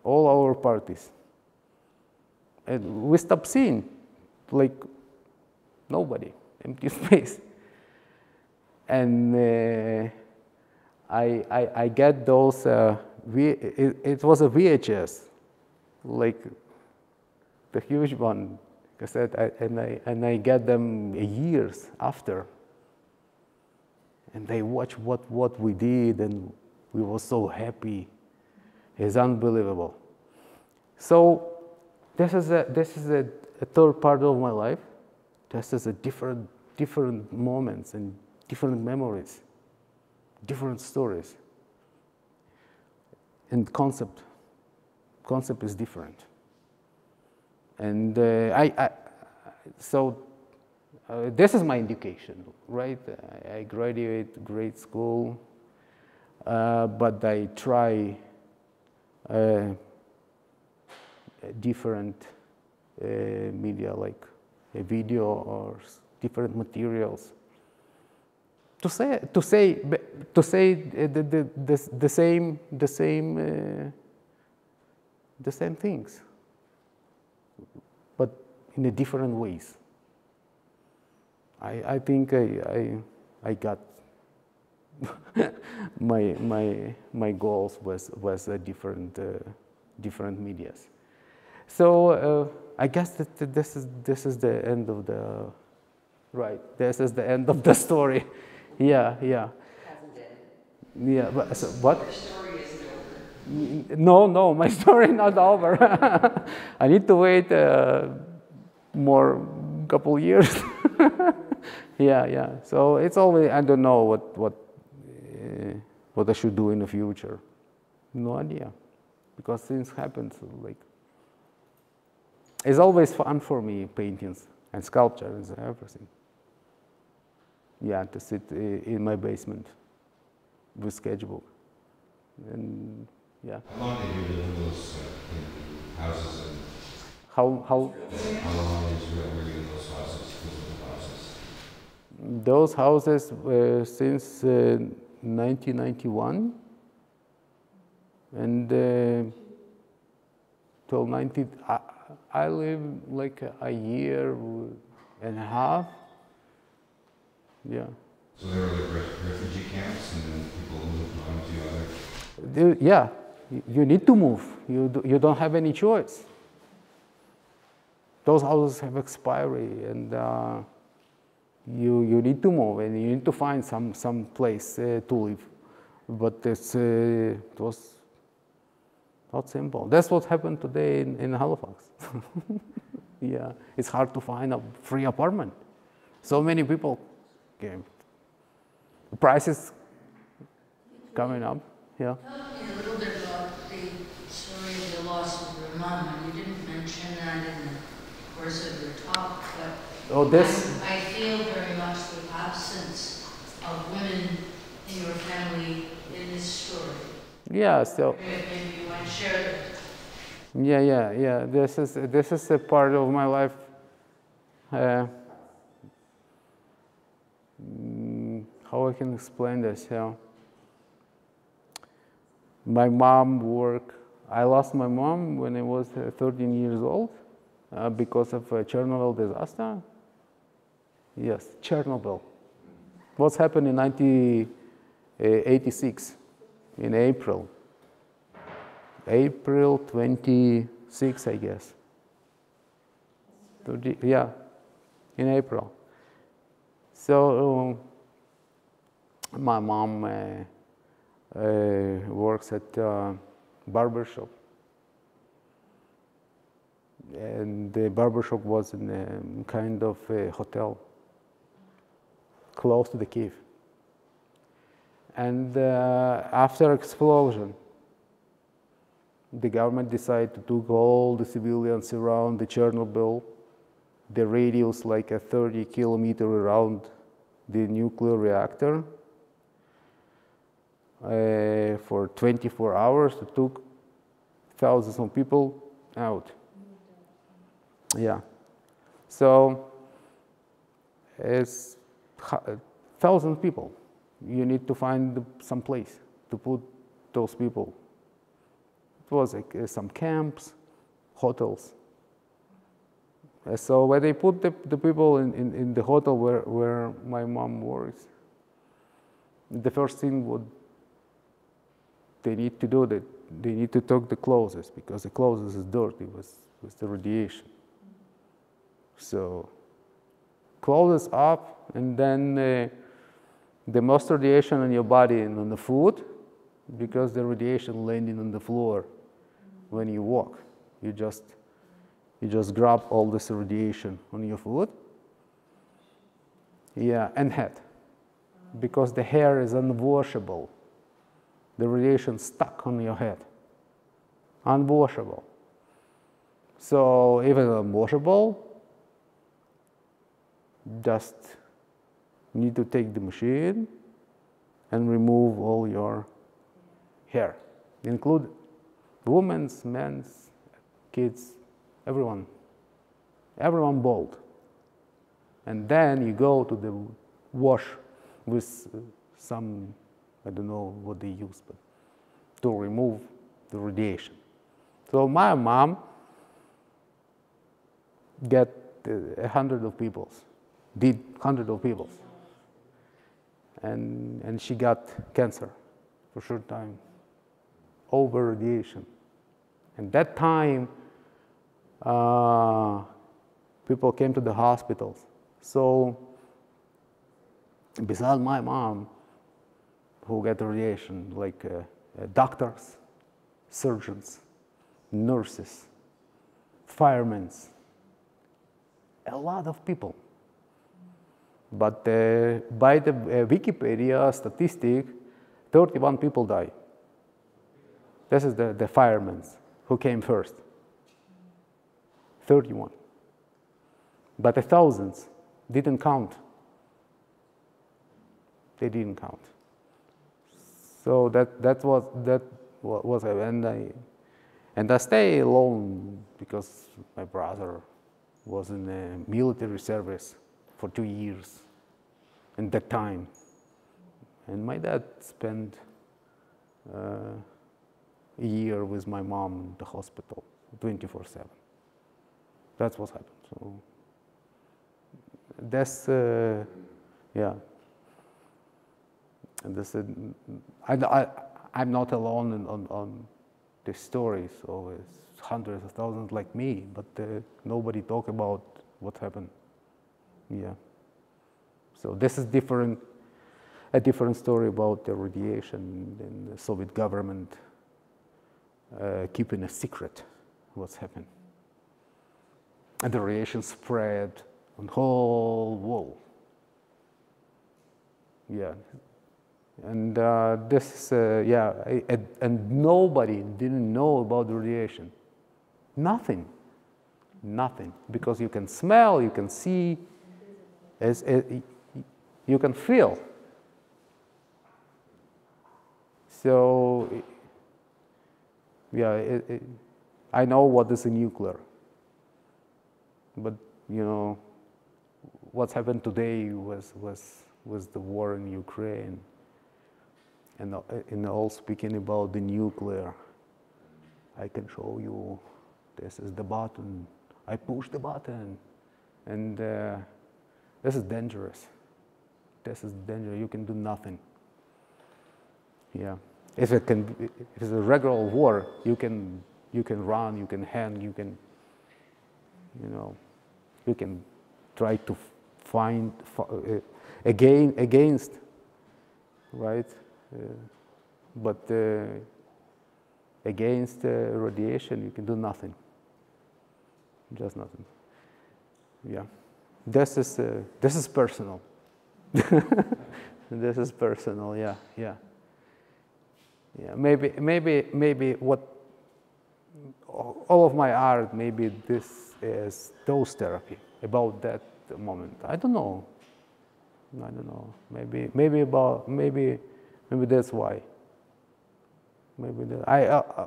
Speaker 1: All our parties. And we stopped seeing, like nobody, empty space. And uh, I, I, I, get those, uh, v, it, it was a VHS, like the huge one, cassette, I, and, I, and I get them years after. And they watch what, what we did, and we were so happy. It's unbelievable. So this is a, this is a, a third part of my life. This is a different, different moments and different memories, different stories. And concept, concept is different. And uh, I, I, so uh, this is my education, right? I graduate grade school, uh, but I try different media like a video or different materials to say to say to say the, the, the, the same the same uh, the same things but in a different ways. I, I think I, I, I got my, my, my goals was, was a different, uh, different medias. So uh, I guess that this is, this is the end of the, right, this is the end of the story. yeah, yeah. Yeah, but so what? No, no, my story not over. I need to wait uh, more couple years. yeah, yeah. So it's always I don't know what what uh, what I should do in the future. No idea, because things happen. So like it's always fun for me paintings and sculpture and everything. Yeah, to sit uh, in my basement with sketchbook, and yeah.
Speaker 2: How long did you live in those uh, houses?
Speaker 1: How, how?
Speaker 2: How long were you live in those houses?
Speaker 1: Those houses were since uh, 1991 and uh, till 90, I, I lived like a, a year and a half. Yeah.
Speaker 2: So there were like refugee camps and then people moved on to other?
Speaker 1: Yeah, you need to move. You, do, you don't have any choice those houses have expiry and uh, you, you need to move and you need to find some, some place uh, to live. But it's, uh, it was not simple. That's what happened today in, in Halifax. yeah, it's hard to find a free apartment. So many people came. The prices coming up. Yeah.
Speaker 3: Tell me a little bit about the story of the loss of your mom. You didn't mention that in the course of your talk, but
Speaker 1: Oh, this.
Speaker 3: I I feel very much the absence of women in your family in this story.
Speaker 1: Yeah. So.
Speaker 3: Maybe you might share it.
Speaker 1: Yeah, yeah, yeah. This is this is a part of my life. Uh, how I can explain this? Yeah. My mom worked. I lost my mom when I was uh, 13 years old uh, because of a Chernobyl disaster. Yes, Chernobyl. What's happened in 1986 in April? April 26, I guess. 30, yeah, in April. So uh, my mom uh, uh, works at uh, barber shop, and the barber shop was in a kind of a hotel close to the Kyiv. And uh, after explosion, the government decided to take all the civilians around the Chernobyl, the radius like a 30 kilometer around the nuclear reactor. Uh, for 24 hours, it took thousands of people out. Yeah. So it's hu- thousand people. You need to find some place to put those people. It was like uh, some camps, hotels. So when they put the, the people in, in, in the hotel where, where my mom works, the first thing would they need to do that they need to take the clothes because the clothes is dirty with, with the radiation. So clothes up and then uh, the most radiation on your body and on the food because the radiation landing on the floor when you walk. You just you just grab all this radiation on your food. Yeah, and head. Because the hair is unwashable. The radiation stuck on your head. Unwashable. So even unwashable, just need to take the machine and remove all your hair, include women's, men's, kids, everyone, everyone bald. And then you go to the wash with uh, some, I don't know what they use, but to remove the radiation. So my mom get uh, a hundred of people, did hundred of people, and and she got cancer for a short time, over radiation. And that time, uh, people came to the hospitals. So, besides my mom, who got radiation, like uh, uh, doctors, surgeons, nurses, firemen, a lot of people. But uh, by the uh, Wikipedia statistic, 31 people died. This is the, the firemen who came first. 31. But the thousands didn't count. They didn't count. So that, that was that was and I and I stay alone because my brother was in the military service for two years in that time. And my dad spent uh, a year with my mom in the hospital 24 7. That's what happened. So that's, uh, yeah. And this, uh, I, I, I'm not alone on, on, on, the stories of hundreds of thousands like me, but uh, nobody talk about what happened. Yeah. So this is different, a different story about the radiation and the Soviet government uh, keeping a secret what's happened. And the radiation spread on whole world. Yeah. And uh, this, uh, yeah, and, and nobody didn't know about the radiation. Nothing. Nothing. Because you can smell, you can see, as, as, you can feel. So, yeah, it, it, I know what is a nuclear. But, you know, what's happened today was, was, was the war in Ukraine. And, and all speaking about the nuclear, I can show you this is the button. I push the button. And uh, this is dangerous. This is dangerous. You can do nothing. Yeah. If it can, if it's a regular war, you can, you can run, you can hang, you can, you know, you can try to find uh, again against, right? Uh, but uh, against uh, radiation, you can do nothing. Just nothing. Yeah, this is uh, this is personal. this is personal. Yeah, yeah, yeah. Maybe, maybe, maybe what all of my art, maybe this is dose therapy about that moment. I don't know. I don't know. Maybe, maybe about, maybe, maybe that's why. Maybe that, I uh, uh,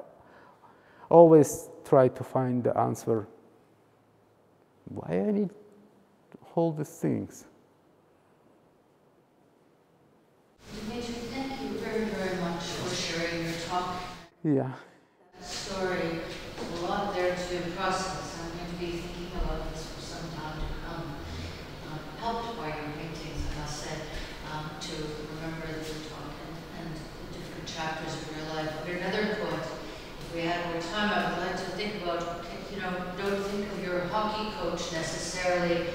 Speaker 1: always try to find the answer. Why I need all these things?
Speaker 3: Dmitry, thank you very, very much for sharing your talk.
Speaker 1: Yeah.
Speaker 3: Story, a lot there to process. I'm going to be thinking about this for some time to come. Um, helped by your paintings, I must say, um, to remember the talk and, and the different chapters of your life. But another point, if we had more time, I would like to think about, you know, don't think of your hockey coach necessarily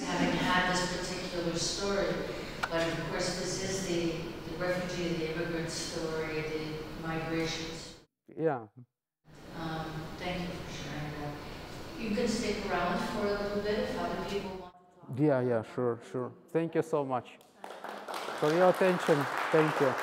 Speaker 3: having had this particular story. But of course, this is the, refugee, the immigrant story, the migrations.
Speaker 1: Yeah.
Speaker 3: Um, thank you for sharing that. You can stick around for a little bit if other people want to talk.
Speaker 1: Yeah, yeah, sure, sure. Thank you so much for your attention. Thank you.